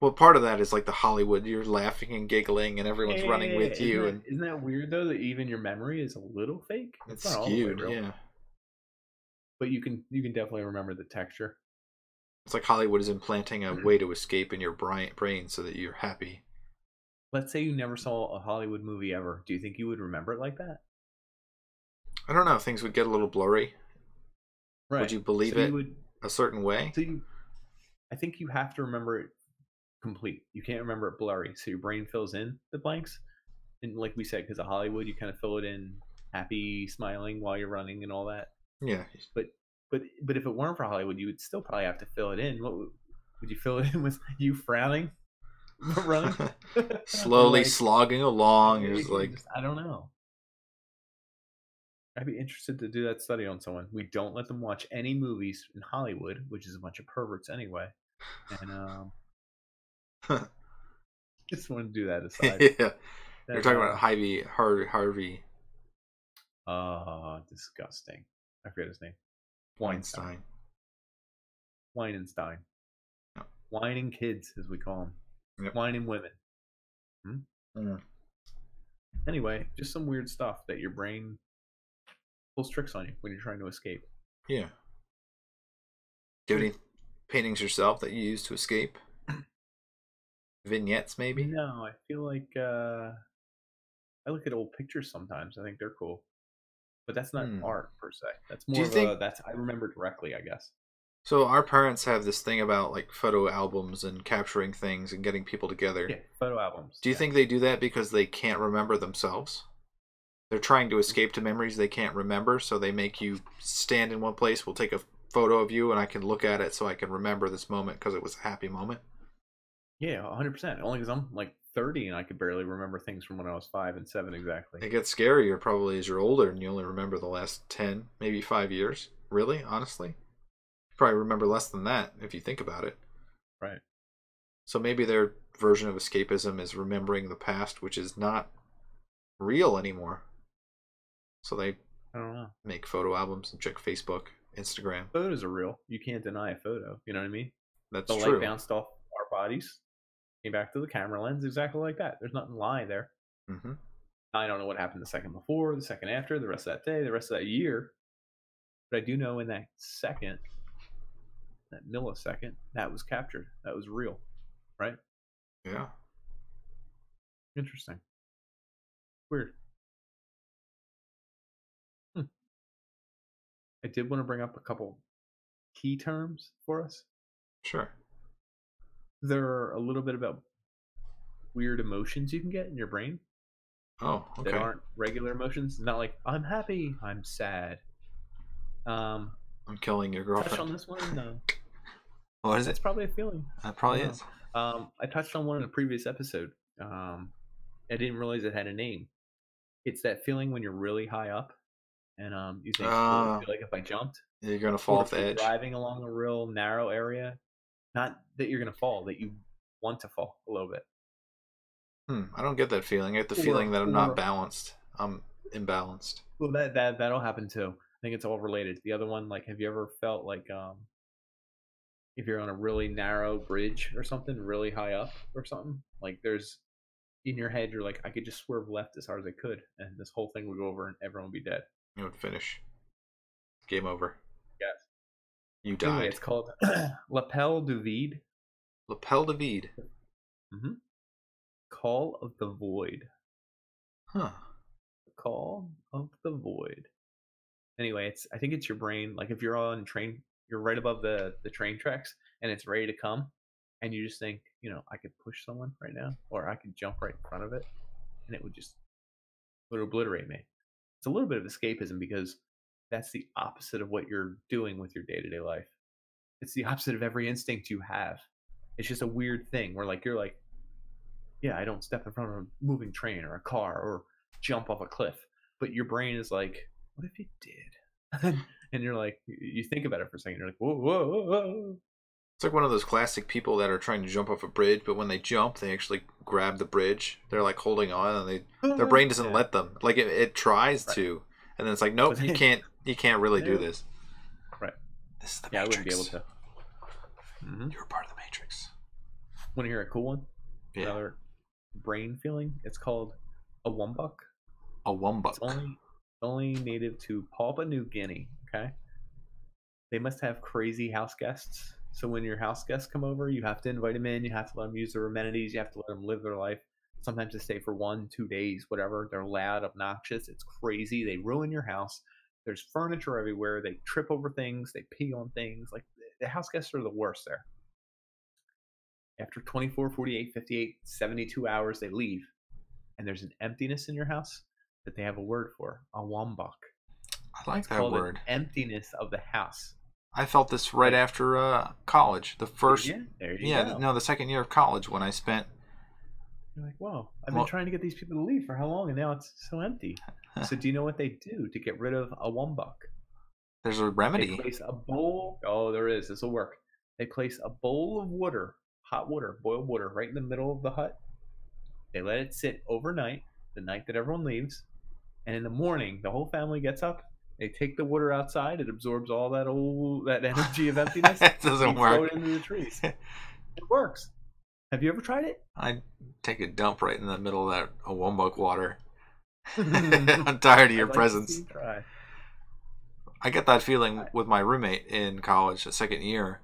Well, part of that is like the Hollywood. You're laughing and giggling, and everyone's running yeah, with yeah. you, Isn't and Isn't that weird though that even your memory is a little fake? it's not all the way skewed. Yeah. But you can you can definitely remember the texture. It's like Hollywood is implanting a Mhm. way to escape in your brain, brain so that you're happy. Let's say you never saw a Hollywood movie ever. Do you think you would remember it like that? I don't know. Things would get a little blurry. Right. Would you believe so it? You would, A certain way. so you, I think you have to remember it complete. You can't remember it blurry. So your brain fills in the blanks. And like we said, because of Hollywood, you kind of fill it in happy, smiling while you're running and all that. Yeah. But but but if it weren't for Hollywood, you would still probably have to fill it in. What would, you fill it in with? [LAUGHS] You frowning, [LAUGHS] running, [LAUGHS] Slowly Like- slogging along. Just like, I don't know. I'd be interested to do that study on someone. We don't let them watch any movies in Hollywood, which is a bunch of perverts anyway. And um, just want to do that aside. yeah. You're talking uh, about Harvey, Harvey, Harvey Oh, disgusting. I forget his name. Weinstein. Weinstein. whining kids, as we call them, Yep. whining women. Hmm? Mm. Anyway, just some weird stuff that your brain pulls tricks on you when you're trying to escape. Yeah. Do you have any paintings yourself that you use to escape? [CLEARS THROAT] Vignettes, maybe? No, I feel like uh, I look at old pictures sometimes. I think they're cool, but that's not Hmm. art per se. That's Do more you of a think- that's I remember directly. I guess. So our parents have this thing about like photo albums and capturing things and getting people together. Yeah, photo albums. Do you yeah. think they do that because they can't remember themselves? They're trying to escape to memories they can't remember, so they make you stand in one place. We'll take a photo of you, and I can look at it so I can remember this moment because it was a happy moment. Yeah, 100. percent Only because I'm like 30 and I could barely remember things from when I was five and seven exactly. It gets scarier probably as you're older and you only remember the last 10, maybe five years. Really? Honestly? You probably remember less than that if you think about it. Right. So maybe their version of escapism is remembering the past, which is not real anymore. So they I don't know. make photo albums and check Facebook, Instagram. Photos are real. You can't deny a photo. You know what I mean? That's the true. light bounced off our bodies, came back to the camera lens, exactly like that. There's nothing lie there. hmm I don't know what happened the second before, the second after, the rest of that day, the rest of that year. But I do know in that second, that millisecond, that was captured. That was real. Right? Yeah. Interesting. Weird. Hmm. I did want to bring up a couple key terms for us. Sure. They're a little bit about weird emotions you can get in your brain Oh, okay. that aren't regular emotions. Not like I'm happy, I'm sad. Um, I'm killing your girlfriend. touch on this one. No, [LAUGHS] What is it's it? It's probably a feeling. That probably Yeah. is. Um, I touched on one in a previous episode. Um, I didn't realize it had a name. It's that feeling when you're really high up, and um, you think, "Oh, I Ah. feel like if I jumped, You're going to fall off the edge. driving along a real narrow area, not that you're gonna fall, that you want to fall a little bit. Hmm, I don't get that feeling. I get the Or- feeling that I'm or- not balanced. I'm imbalanced. Well, that that that'll happen too. I think it's all related. The other one, like, have you ever felt like um, if you're on a really narrow bridge or something, really high up or something, like there's in your head, you're like, I could just swerve left as hard as I could, and this whole thing would go over, and everyone would be dead. It would finish. Game over. You Anyway, died. it's called [CLEARS THROAT] L'appel du Vide, L'appel de vide. Mm-hmm. Call of the Void. Huh. Call of the Void. Anyway, it's I think it's your brain. Like if you're on train, you're right above the the train tracks, and it's ready to come, and you just think, you know, I could push someone right now, or I could jump right in front of it, and it would just it would obliterate me. It's a little bit of escapism because that's the opposite of what you're doing with your day to day life. It's the opposite of every instinct you have. It's just a weird thing where like you're like, yeah, I don't step in front of a moving train or a car or jump off a cliff. But your brain is like, what if you did? [LAUGHS] and you're like, you think about it for a second. You're like, whoa, whoa, whoa, whoa. It's like one of those classic people that are trying to jump off a bridge, but when they jump, they actually grab the bridge. They're like holding on, and they their uh-huh. brain doesn't Yeah. let them. Like it, it tries Right. to, and then it's like, nope, But you can't. You can't really do this. Right. This is the Yeah, I Matrix. wouldn't be able to. hmm You're part of the Matrix. Want to hear a cool one? Yeah. Another brain feeling. It's called a wumbuk. A wumbuck. It's only only native to Papua New Guinea. Okay. They must have crazy house guests. So when your house guests come over, you have to invite them in. You have to let them use their amenities. You have to let them live their life. Sometimes they stay for one, two days, whatever. They're loud, obnoxious. It's crazy. They ruin your house. There's furniture everywhere. They trip over things. They pee on things. Like the house guests are the worst there. After 24, 48, 58, 72 hours, they leave. And there's an emptiness in your house that they have a word for a wambok. I like that Called an word. emptiness of the house. I felt this right after uh, college. The first, yeah, there you yeah, go. no, the second year of college when I spent. You're like, wow, I've Well- been trying to get these people to leave for how long, and now it's so empty. [LAUGHS] so, do you know what they do to get rid of a wumbuk? There's a They remedy. place a bowl. Oh, there is. This will work. They place a bowl of water, hot water, boiled water, right in the middle of the hut. They let it sit overnight, the night that everyone leaves, and in the morning, the whole family gets up. They take the water outside. It absorbs all that old that [LAUGHS] energy of emptiness. [LAUGHS] that doesn't and throw it into the trees. It works. Have you ever tried it? I'd take a dump right in the middle of that uh, Awumbuk water. [LAUGHS] I'm [LAUGHS] tired of your like presence. I get that feeling with my roommate in college, the second year,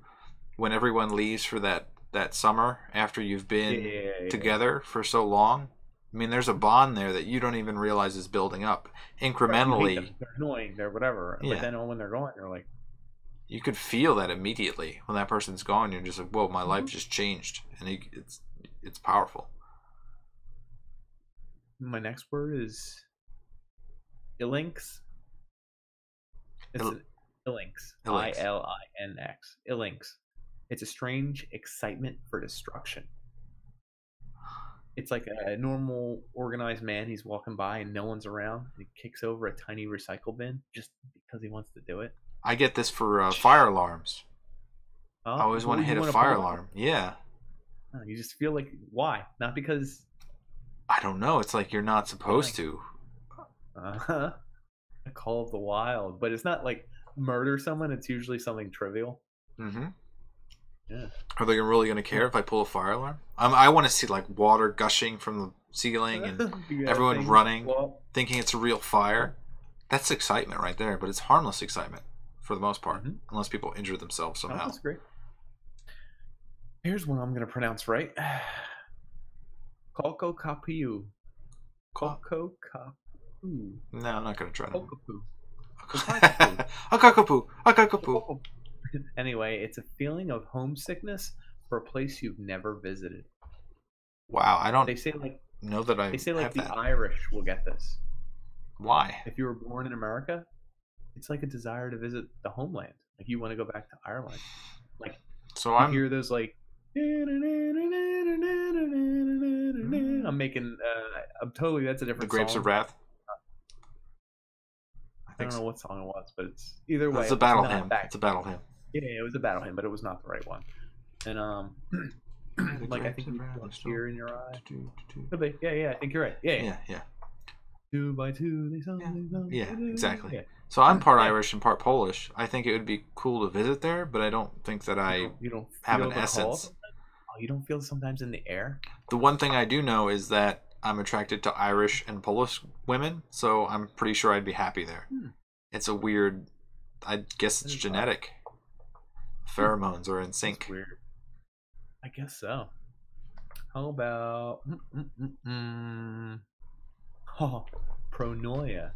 when everyone leaves for that that summer after you've been yeah, yeah, yeah. together for so long. I mean, there's a bond there that you don't even realize is building up Right, you hate incrementally. They're annoying. They're whatever. Yeah. But then when they're gone, you're like, You could feel that immediately when that person's gone. You're just like, "Whoa, my life Mhm. just changed," and it, it's it's powerful. my next word is ilinx. It's Il- ilinx. I Ilinx. L I N X. Ilinx. It's a strange excitement for destruction. It's like a normal organized man. He's walking by and no one's around. He kicks over a tiny recycle bin just because he wants to do it. I get this for uh, fire alarms. Oh, I always want to hit a fire alarm. Yeah, You just feel like why? Not because I don't know. It's like you're not supposed to. uh, [LAUGHS] a call of the wild, but it's not like murder someone. It's usually something trivial. Mm-hmm. Yeah. Are they really going to care if I pull a fire alarm? Um, I want to see like water gushing from the ceiling and [LAUGHS] everyone running. up. thinking it's a real fire. That's excitement right there, but it's harmless excitement for the most part, Mhm. unless people injure themselves Oh, somehow. that's great. Here's one I'm gonna pronounce right. Colco Capu. Colco Capu. No, I'm not going to try to. Colcapu. Akakapu, akakapu. Anyway, it's a feeling of homesickness for a place you've never visited. Wow, I don't They say like know that I they say like the that. Irish will get this. Why? If you were born in America, it's like a desire to visit the homeland. Like you want to go back to Ireland. Like so I'm hear those like I'm making uh I'm totally that's a different the Grapes song. of Wrath. I I don't know so. what song it was, but it's either way. It's a battle hymn. back. It's a battle hymn. Yeah, it was a battle hymn, but it was not the right one. And um [CLEARS THROAT] like I think you feel tear in your eye. Yeah, Could be. Yeah, yeah, I think you're right. Yeah, yeah. yeah. Two by two, they sound, Yeah. they sound, Yeah, exactly. Yeah. So I'm part. Irish and part Polish. I think it would be cool to visit there, but I don't think that I. You don't, you don't have an essence. Oh, you don't feel sometimes in the air. The one thing I do know is that I'm attracted to Irish and Polish women, so I'm pretty sure I'd be happy there. Hmm. It's a weird. I guess it's That is odd. genetic. Pheromones are in That's sync. weird. I guess so. How about mm, mm, mm. Oh, [LAUGHS] pronoia,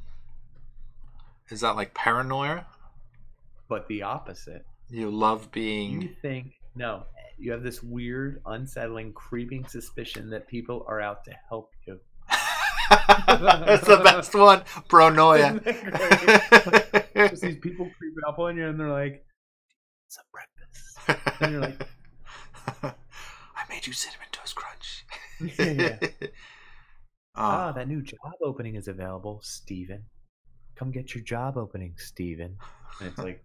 Is that like paranoia? but the opposite. You love being. You think no? You have this weird, unsettling, creeping suspicion that people are out to help you. [LAUGHS] That's the best one. Pronoia. Just these people creeping up on you, and they're like, "Some breakfast." And you're like, [LAUGHS] I made you cinnamon toast crunch. [LAUGHS] Yeah. Ah, "Ah, that new job opening is available, Steven. Come get your job opening, Steven." And it's like,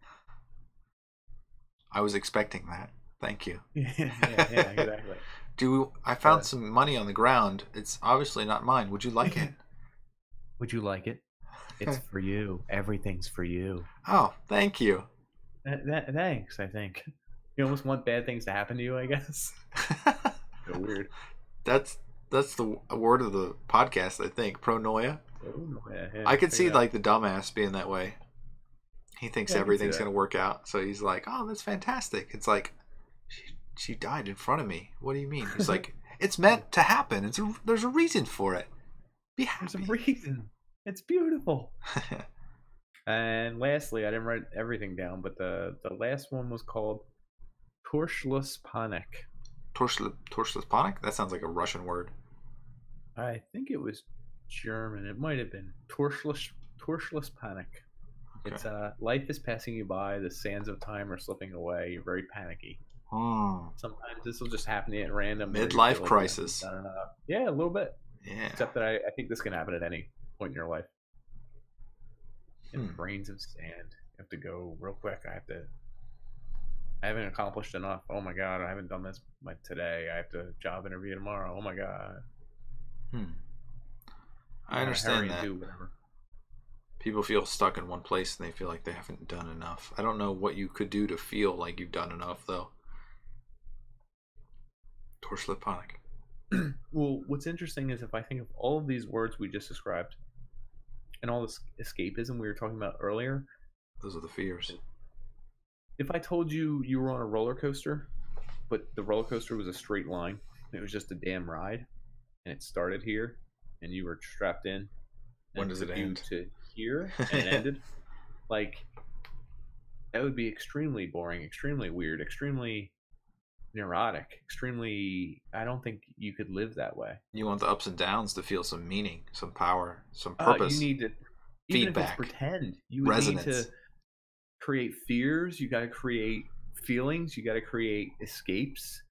[LAUGHS] I was expecting that. Thank you. yeah, [LAUGHS] yeah, yeah, exactly. [LAUGHS] Do I found Uh, some money on the ground? It's obviously not mine. Would you like it? Would you like it? It's for you. Everything's for you. Oh, thank you. That, that, thanks. I think you almost want bad things to happen to you. I guess. Weird. that's that's the word of the podcast. I think pronoia. Yeah, yeah, I could see like the dumbass being that way. He thinks Yeah, I could see everything's gonna work out, so he's like, "Oh, that's fantastic." It's like she, she died in front of me. What do you mean? He's like, [LAUGHS] "It's meant to happen. It's a, there's a reason for it. Be There's a reason. It's beautiful. [LAUGHS] And lastly, I didn't write everything down, but the the last one was called Torschluss Panik. Torschl- Torschlusspanik? That sounds like a Russian word. I think it was German. It might have been Torschluss Torschluss Panik. It's uh, life is passing you by. The sands of time are slipping away. You're very panicky. Hmm. Sometimes this will just happen at random. Midlife like crisis. you haven't done enough. Yeah, a little bit. Yeah. Except that I, I think this can happen at any point in your life. In Hmm. grains of sand. You have to go real quick. I have to. I haven't accomplished enough. Oh my god, I haven't done this by today. I have to job interview tomorrow. Oh my god. Hmm. I understand that. Do whatever. People feel stuck in one place and they feel like they haven't done enough. I don't know what you could do to feel like you've done enough, though. Porcelainic. [CLEARS THROAT] Well, what's interesting is if I think of all of these words we just described and all this escapism we were talking about earlier, Those are the fears. if I told you you were on a roller coaster, but the roller coaster was a straight line, it was just a damn ride, and it started here, and you were strapped in, When does it end? To here [LAUGHS] and it ended, like that would be extremely boring, extremely weird, extremely neurotic, extremely. I don't think you could live that way. You want the ups and downs to feel some meaning, some power, some Uh, purpose. you need to feedback, pretend. You resonance. need to create fears. You got to create feelings. You got to create escapes.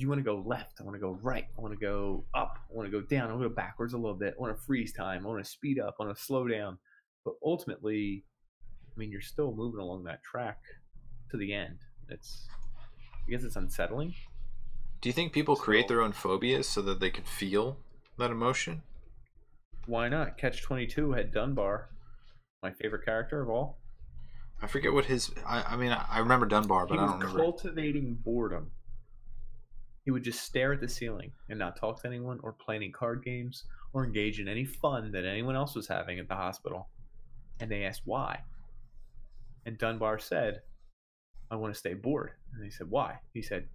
You want to go left. I want to go right. I want to go up. I want to go down. I want to go backwards a little bit. I want to freeze time. I want to speed up. I want to slow down. But ultimately, I mean, you're still moving along that track to the end. It's, I guess it's unsettling. Do you think people create their own phobias so that they can feel that emotion? Why not? Catch 22 had Dunbar, my favorite character of all. I forget what his. I, I mean, I remember Dunbar, but I don't remember. cultivating boredom. He would just stare at the ceiling and not talk to anyone or play any card games or engage in any fun that anyone else was having at the hospital. And they asked why. And Dunbar said, I want to stay bored. And they said, Why? He said,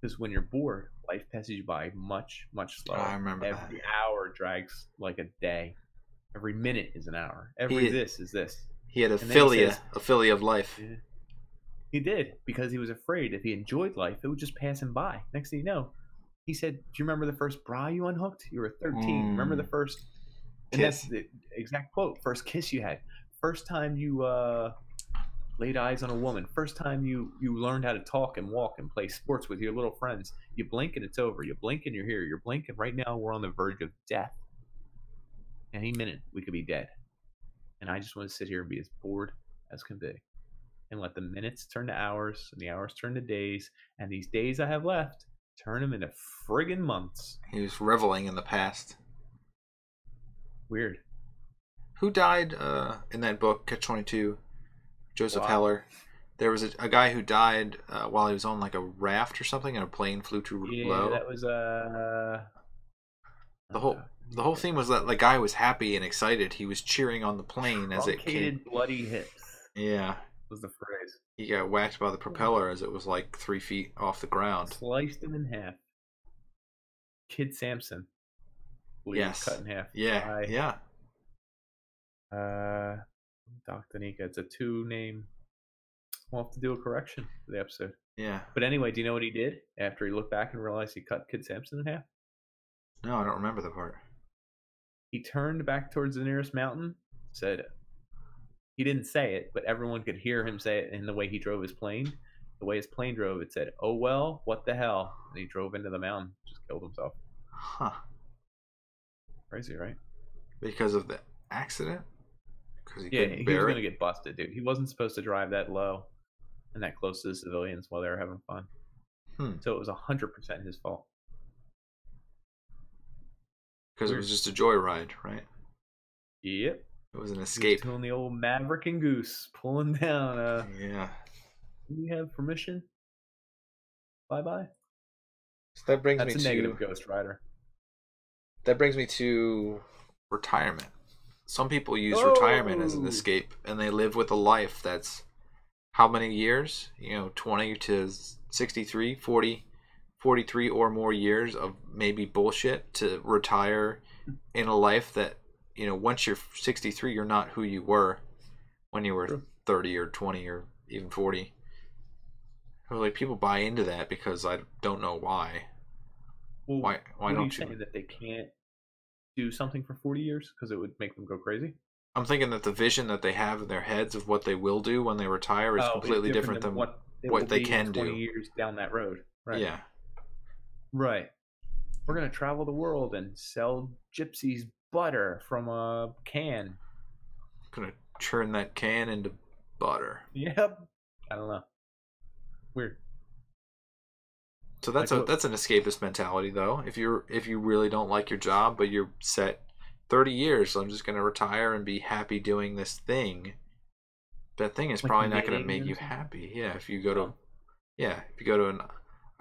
Because when you're bored, life passes you by much, much oh, slower. I remember that. Every hour drags like a day. Every minute is an hour. Every He- this is this. He had a And philia, says- a philia of life. Yeah. He did because he was afraid if he enjoyed life, it would just pass him by. Next thing you know, he said, "Do you remember the first bra you unhooked? You were 13. Remember the first first?" And Kiss. that's the exact quote. First kiss you had. First time you uh, laid eyes on a woman. First time you you learned how to talk and walk and play sports with your little friends. You blink and it's over. You blink and you're here. You're blinking right now. We're on the verge of death. Any minute we could be dead. And I just want to sit here and be as bored as can be and let the minutes turn to hours and the hours turn to days and these days I have left turn them into friggin' months. He was reveling in the past. Weird. Who died uh, in that book, Catch Twenty Two? Joseph Wow. Heller. There was a, a guy who died uh, while he was on like a raft or something, and a plane flew too Yeah, low. that was uh The whole the whole theme was that the guy was happy and excited. He was cheering on the plane as it came. bloody hips Yeah, was the phrase. he got whacked by the propeller as it was like three feet off the ground. Sliced him in half. Kid Sampson. Believe Yes. cut in half. Yeah, by, yeah. Uh Doc Daneeka. It's a two name We'll have to do a correction for the episode. Yeah. But anyway, do you know what he did after he looked back and realized he cut Kid Sampson in half? No, I don't remember the part. He turned back towards the nearest mountain, said, he didn't say it, but everyone could hear him say it in the way he drove his plane. The way his plane drove, it said, Oh well, what the hell? And he drove into the mountain, just killed himself. Huh. Crazy, right? Because of the accident? Because he Yeah, he was going to get busted, dude. He wasn't supposed to drive that low and that close to the civilians while they were having fun. Hmm. So it was 100% his fault. Because it was just a joyride, right? Yep. It was an escape. Doing the old Maverick and Goose, pulling down. Uh, Yeah. do we have permission? Bye bye. So that brings That's a me negative to Ghost Rider. that brings me to retirement. Some people use retirement as an Oh. escape, and they live with a life that's how many years? You know, 20 to 63, 40, 43 or more years of maybe bullshit to retire in a life that, you know, once you're 63, you're not who you were when you were True. 30 or 20 or even 40. So, like people buy into that because I don't know why. Well, Why why don't you you? that they can't do something for 40 years because it would make them go crazy? I'm thinking that the vision that they have in their heads of what they will do when they retire is Oh, completely different, than, what, what they can 20 do. years down that road. Right. yeah. Right. We're gonna travel the world and sell gypsies butter from a can. I'm Gonna turn that can into butter. Yep. I don't know. Weird. So that's Like a that's an escapist mentality though. If you're if you really don't like your job but you're set 30 years, so I'm just gonna retire and be happy doing this thing. That thing is Like probably not gonna make you happy. Yeah, if you go to yeah, if you go to an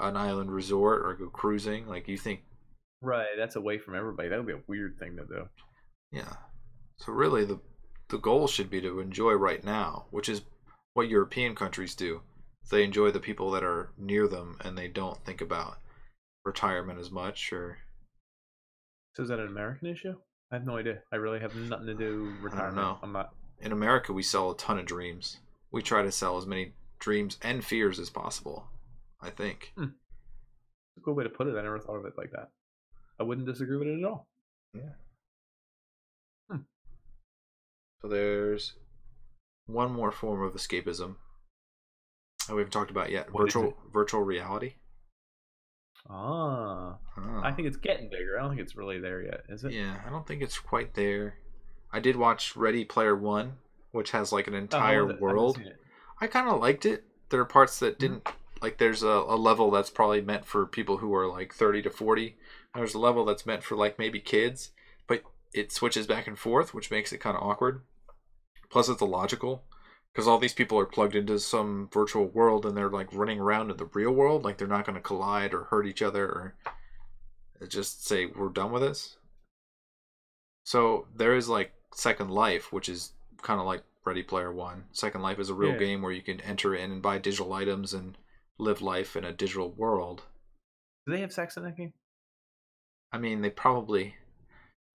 an island resort or go cruising. Like you think, Right, that's away from everybody. That would be a weird thing to do. yeah. So really, the the goal should be to enjoy right now, which is what European countries do. They enjoy the people that are near them, and they don't think about retirement as much. Or So is that an American issue? I have no idea. I really have nothing to do with retirement. know. I'm not. in America, we sell a ton of dreams. We try to sell as many dreams and fears as possible. I think. Hmm. It's a good way to put it. I never thought of it like that. I wouldn't disagree with it at all. Yeah. Hmm. So there's one more form of escapism that we haven't talked about yet. What virtual virtual reality. Ah, Ah. I think it's getting bigger. I don't think it's really there yet, is it? yeah, I don't think it's quite there. I did watch Ready Player One, which has like an Oh, entire was it? I world. I kind of liked it. There are parts that Mm-hmm. didn't like. There's a, a level that's probably meant for people who are like 30 to 40. There's a level that's meant for like maybe kids, but it switches back and forth, which makes it kind of awkward. Plus, it's illogical because all these people are plugged into some virtual world and they're like running around in the real world. Like they're not going to collide or hurt each other or just say we're done with this. So there is like Second Life, which is kind of like Ready Player One. Second Life is a real Yeah. game where you can enter in and buy digital items and live life in a digital world. Do they have sex in that game? I mean, they probably.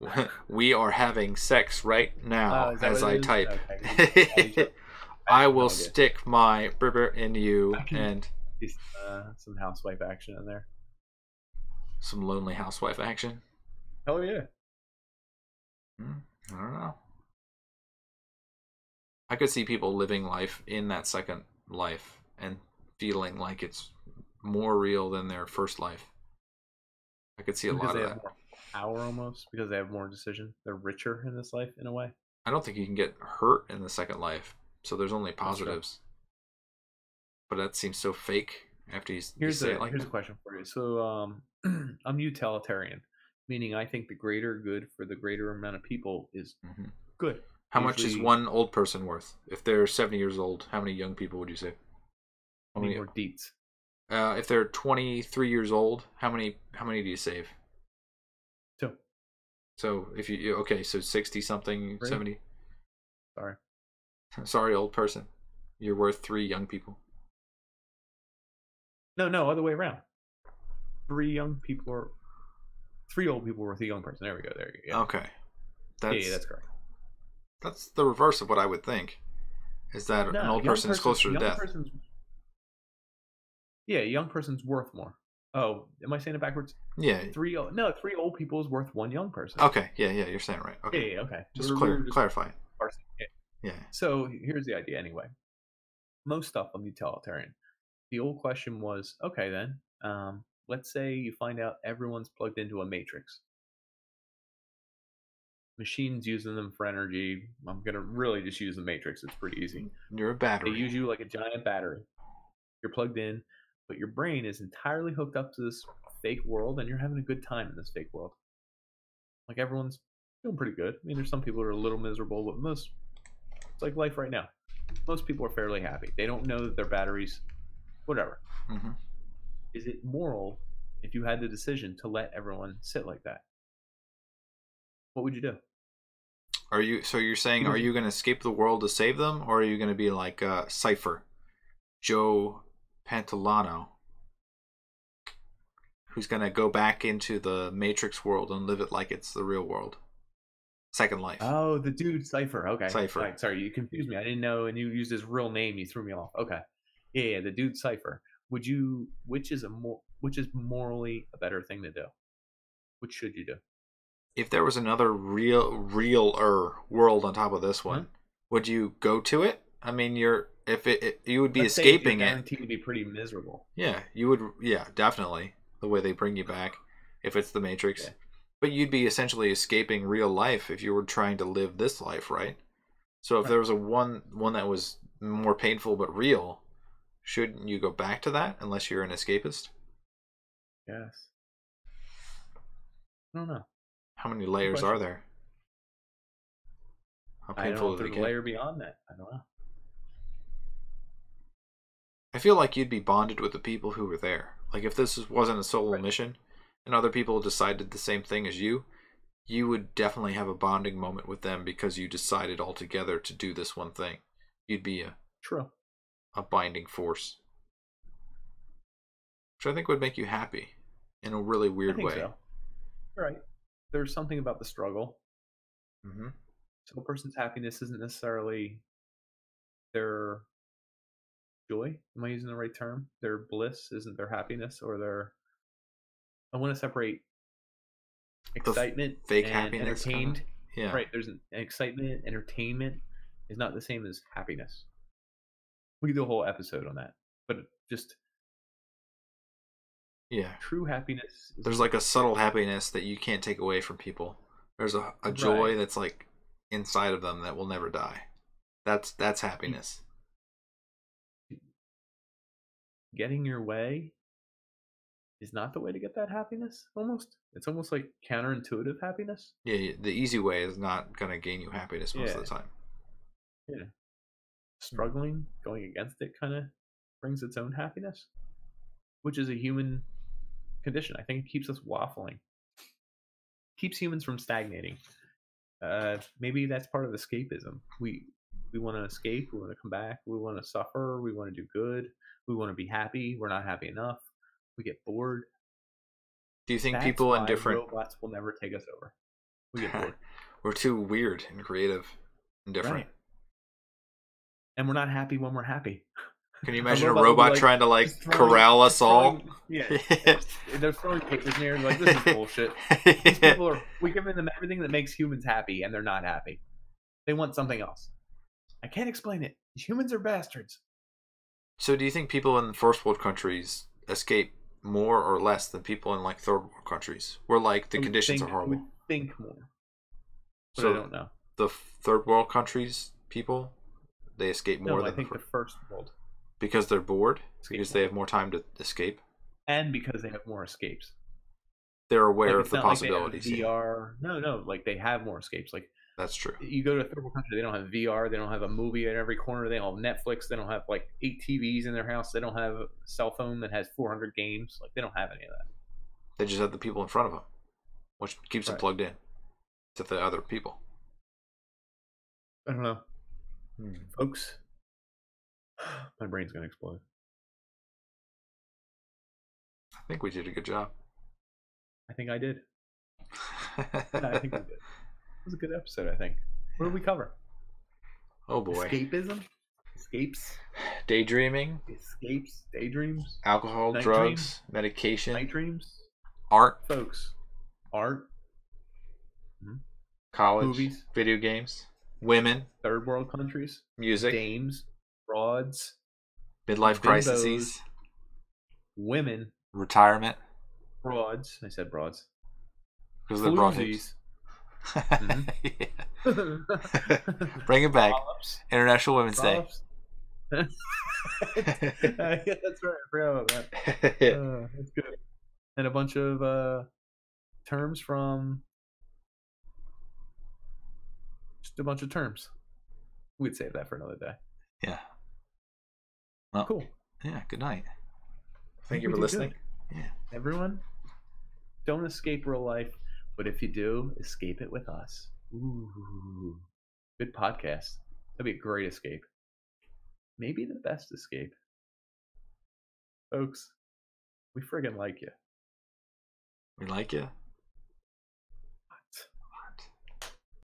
[LAUGHS] we are having sex right now Oh, as I type. Okay. [LAUGHS] I will stick my bribber in you and uh, some housewife action in there. some lonely housewife action. Oh yeah. Hmm, I don't know. I could see people living life in that second life and feeling like it's more real than their first life. I could see a because lot they of have that. more power almost because they have more decision. They're richer in this life in a way. I don't think you can get hurt in the second life, so there's only positives. But that seems so fake after you, s- you Here's say a it like here's a question for you. So um, [CLEARS THROAT] I'm utilitarian, meaning I think the greater good for the greater amount of people is Mhm. good. How much is one old person worth? If they're 70 years old, how many young people would you say? How need many, more deets. Uh, if they're 23 years old, how many how many do you save? Two. So if you okay, so 60 something, Three. 70. Sorry. [LAUGHS] Sorry, old person. You're worth 3 young people. No, no, other way around. Three young people are three old people worth a young person. There we go. There you go. Yeah, Okay. That's yeah, that's correct. that's the reverse of what I would think. Is that No, an old person is closer to death? person's- yeah, a young person's worth more. Oh, am I saying it backwards? Yeah. Three old, no, three old people is worth one young person. Okay. Yeah, yeah, you're saying it right. Okay. yeah, okay. Just We're- clear, we're just clarify. it. Yeah. So here's the idea anyway. Most stuff I'm utilitarian. The old question was, okay then, um, let's say you find out everyone's plugged into a matrix. Machines using them for energy. I'm gonna really just use the matrix. It's pretty easy. You're a battery. They use you like a giant battery. You're plugged in, but your brain is entirely hooked up to this fake world, and you're having a good time in this fake world. Like everyone's doing pretty good. I mean, there's some people who are a little miserable, but most it's like life right now. Most people are fairly happy. They don't know that their batteries, whatever. hmm Is it moral if you had the decision to let everyone sit like that? What would you do? Are you so you're saying are you going to escape the world to save them or are you going to be like uh Cypher Joe Pantoliano who's going to go back into the matrix world and live it like it's the real world second life Oh, the dude Cypher. Okay. Cypher. Right, sorry, you confused me. I didn't know, and you used his real name. You threw me off. Okay. Yeah, yeah, the dude Cypher. Would you? Which is a more? Which is morally a better thing to do? Which should you do? if there was another real realer world on top of this one Mhm. would you go to it i mean you're if it, it you would be Let's escaping it Guaranteed to be pretty miserable. yeah you would yeah definitely the way they bring you back if it's the matrix Yeah. but you'd be essentially escaping real life if you were trying to live this life right so if Right. there was a one one that was more painful but real shouldn't you go back to that unless you're an escapist Yes. I don't know. how many layers are there how I don't know there's a layer beyond that. I don't know. I feel like you'd be bonded with the people who were there Like if this wasn't a solo Right. mission and other people decided the same thing as you, you would definitely have a bonding moment with them because you decided all together to do this one thing. You'd be a, True. a binding force. Which I think would make you happy in a really weird way. so. Right. There's something about the struggle. Mm-hmm. So a person's happiness isn't necessarily their joy. Am I using the right term? Their bliss isn't their happiness or their. I want to separate The excitement, fake and happiness kinda? entertained. Yeah. Right. There's an excitement, entertainment is not the same as happiness. We could do a whole episode on that, but just Yeah. true happiness. Is There's like a subtle happiness that you can't take away from people. There's a, a joy Right. that's like inside of them that will never die. That's that's mm. happiness. Getting your way is not the way to get that happiness almost? It's almost like counterintuitive happiness? Yeah, the easy way is not gonna gain you happiness most of the time. Yeah. Struggling going against it kind of brings its own happiness which is a human condition. I think it keeps us waffling. Keeps humans from stagnating. Uh maybe that's part of escapism. We we want to escape we want to come back we want to suffer we want to do good we want to be happy we're not happy enough we get bored Do you think That's people in different robots will never take us over. We get bored, [LAUGHS] we're too weird and creative and different. right? And we're not happy when we're happy. Can you [LAUGHS] imagine a robot be robot like, trying to like corral us all? throwing- yeah, [LAUGHS] they're throwing papers here. Like this is bullshit. These people are. We give them everything that makes humans happy, and they're not happy. They want something else. I can't explain it. Humans are bastards. So do you think people in first world countries escape more or less than people in like third world countries? Where like the I conditions think- are horrible. I Think more, but So I don't know. the third world countries people they escape more No, I than think the the fir- first world, because they're bored escape because more. they have more time to escape. and because they have more escapes. They're aware Like, of the not like possibilities. VR. No, no, like they have more escapes. Like That's true. you go to a third world country, they don't have VR, they don't have a movie at every corner, they don't have Netflix, they don't have like eight TVs in their house, they don't have a cell phone that has 400 games. Like they don't have any of that. They just have the people in front of them, which keeps them plugged in to the other people. I don't know, hmm. folks. [SIGHS] My brain's gonna explode. I think we did a good job. I think I did. [LAUGHS] I think I did. It was a good episode. I think. What did we cover? oh boy. Escapism, escapes, Daydreaming, escapes, daydreams, alcohol, Night drugs, medication, night dreams, art, folks, art, hmm? college, movies. video games, women, third world countries, music, Games? frauds, midlife bimbos. crises, women, retirement. Broads. I said broads. because they're broad Floozies. Yeah. Floops. Bring it back. International Women's Day. [LAUGHS] yeah, that's right. I forgot about that. [LAUGHS] Uh, that's good. And a bunch of uh, terms from just a bunch of terms. We'd save that for another day. yeah. Well, Cool. yeah. Good night. Thank you for listening. good. Yeah. Everyone, don't escape real life, but if you do, escape it with us. Ooh, good podcast. That'd be a great escape. Maybe the best escape. Folks, we friggin' like you. We like you.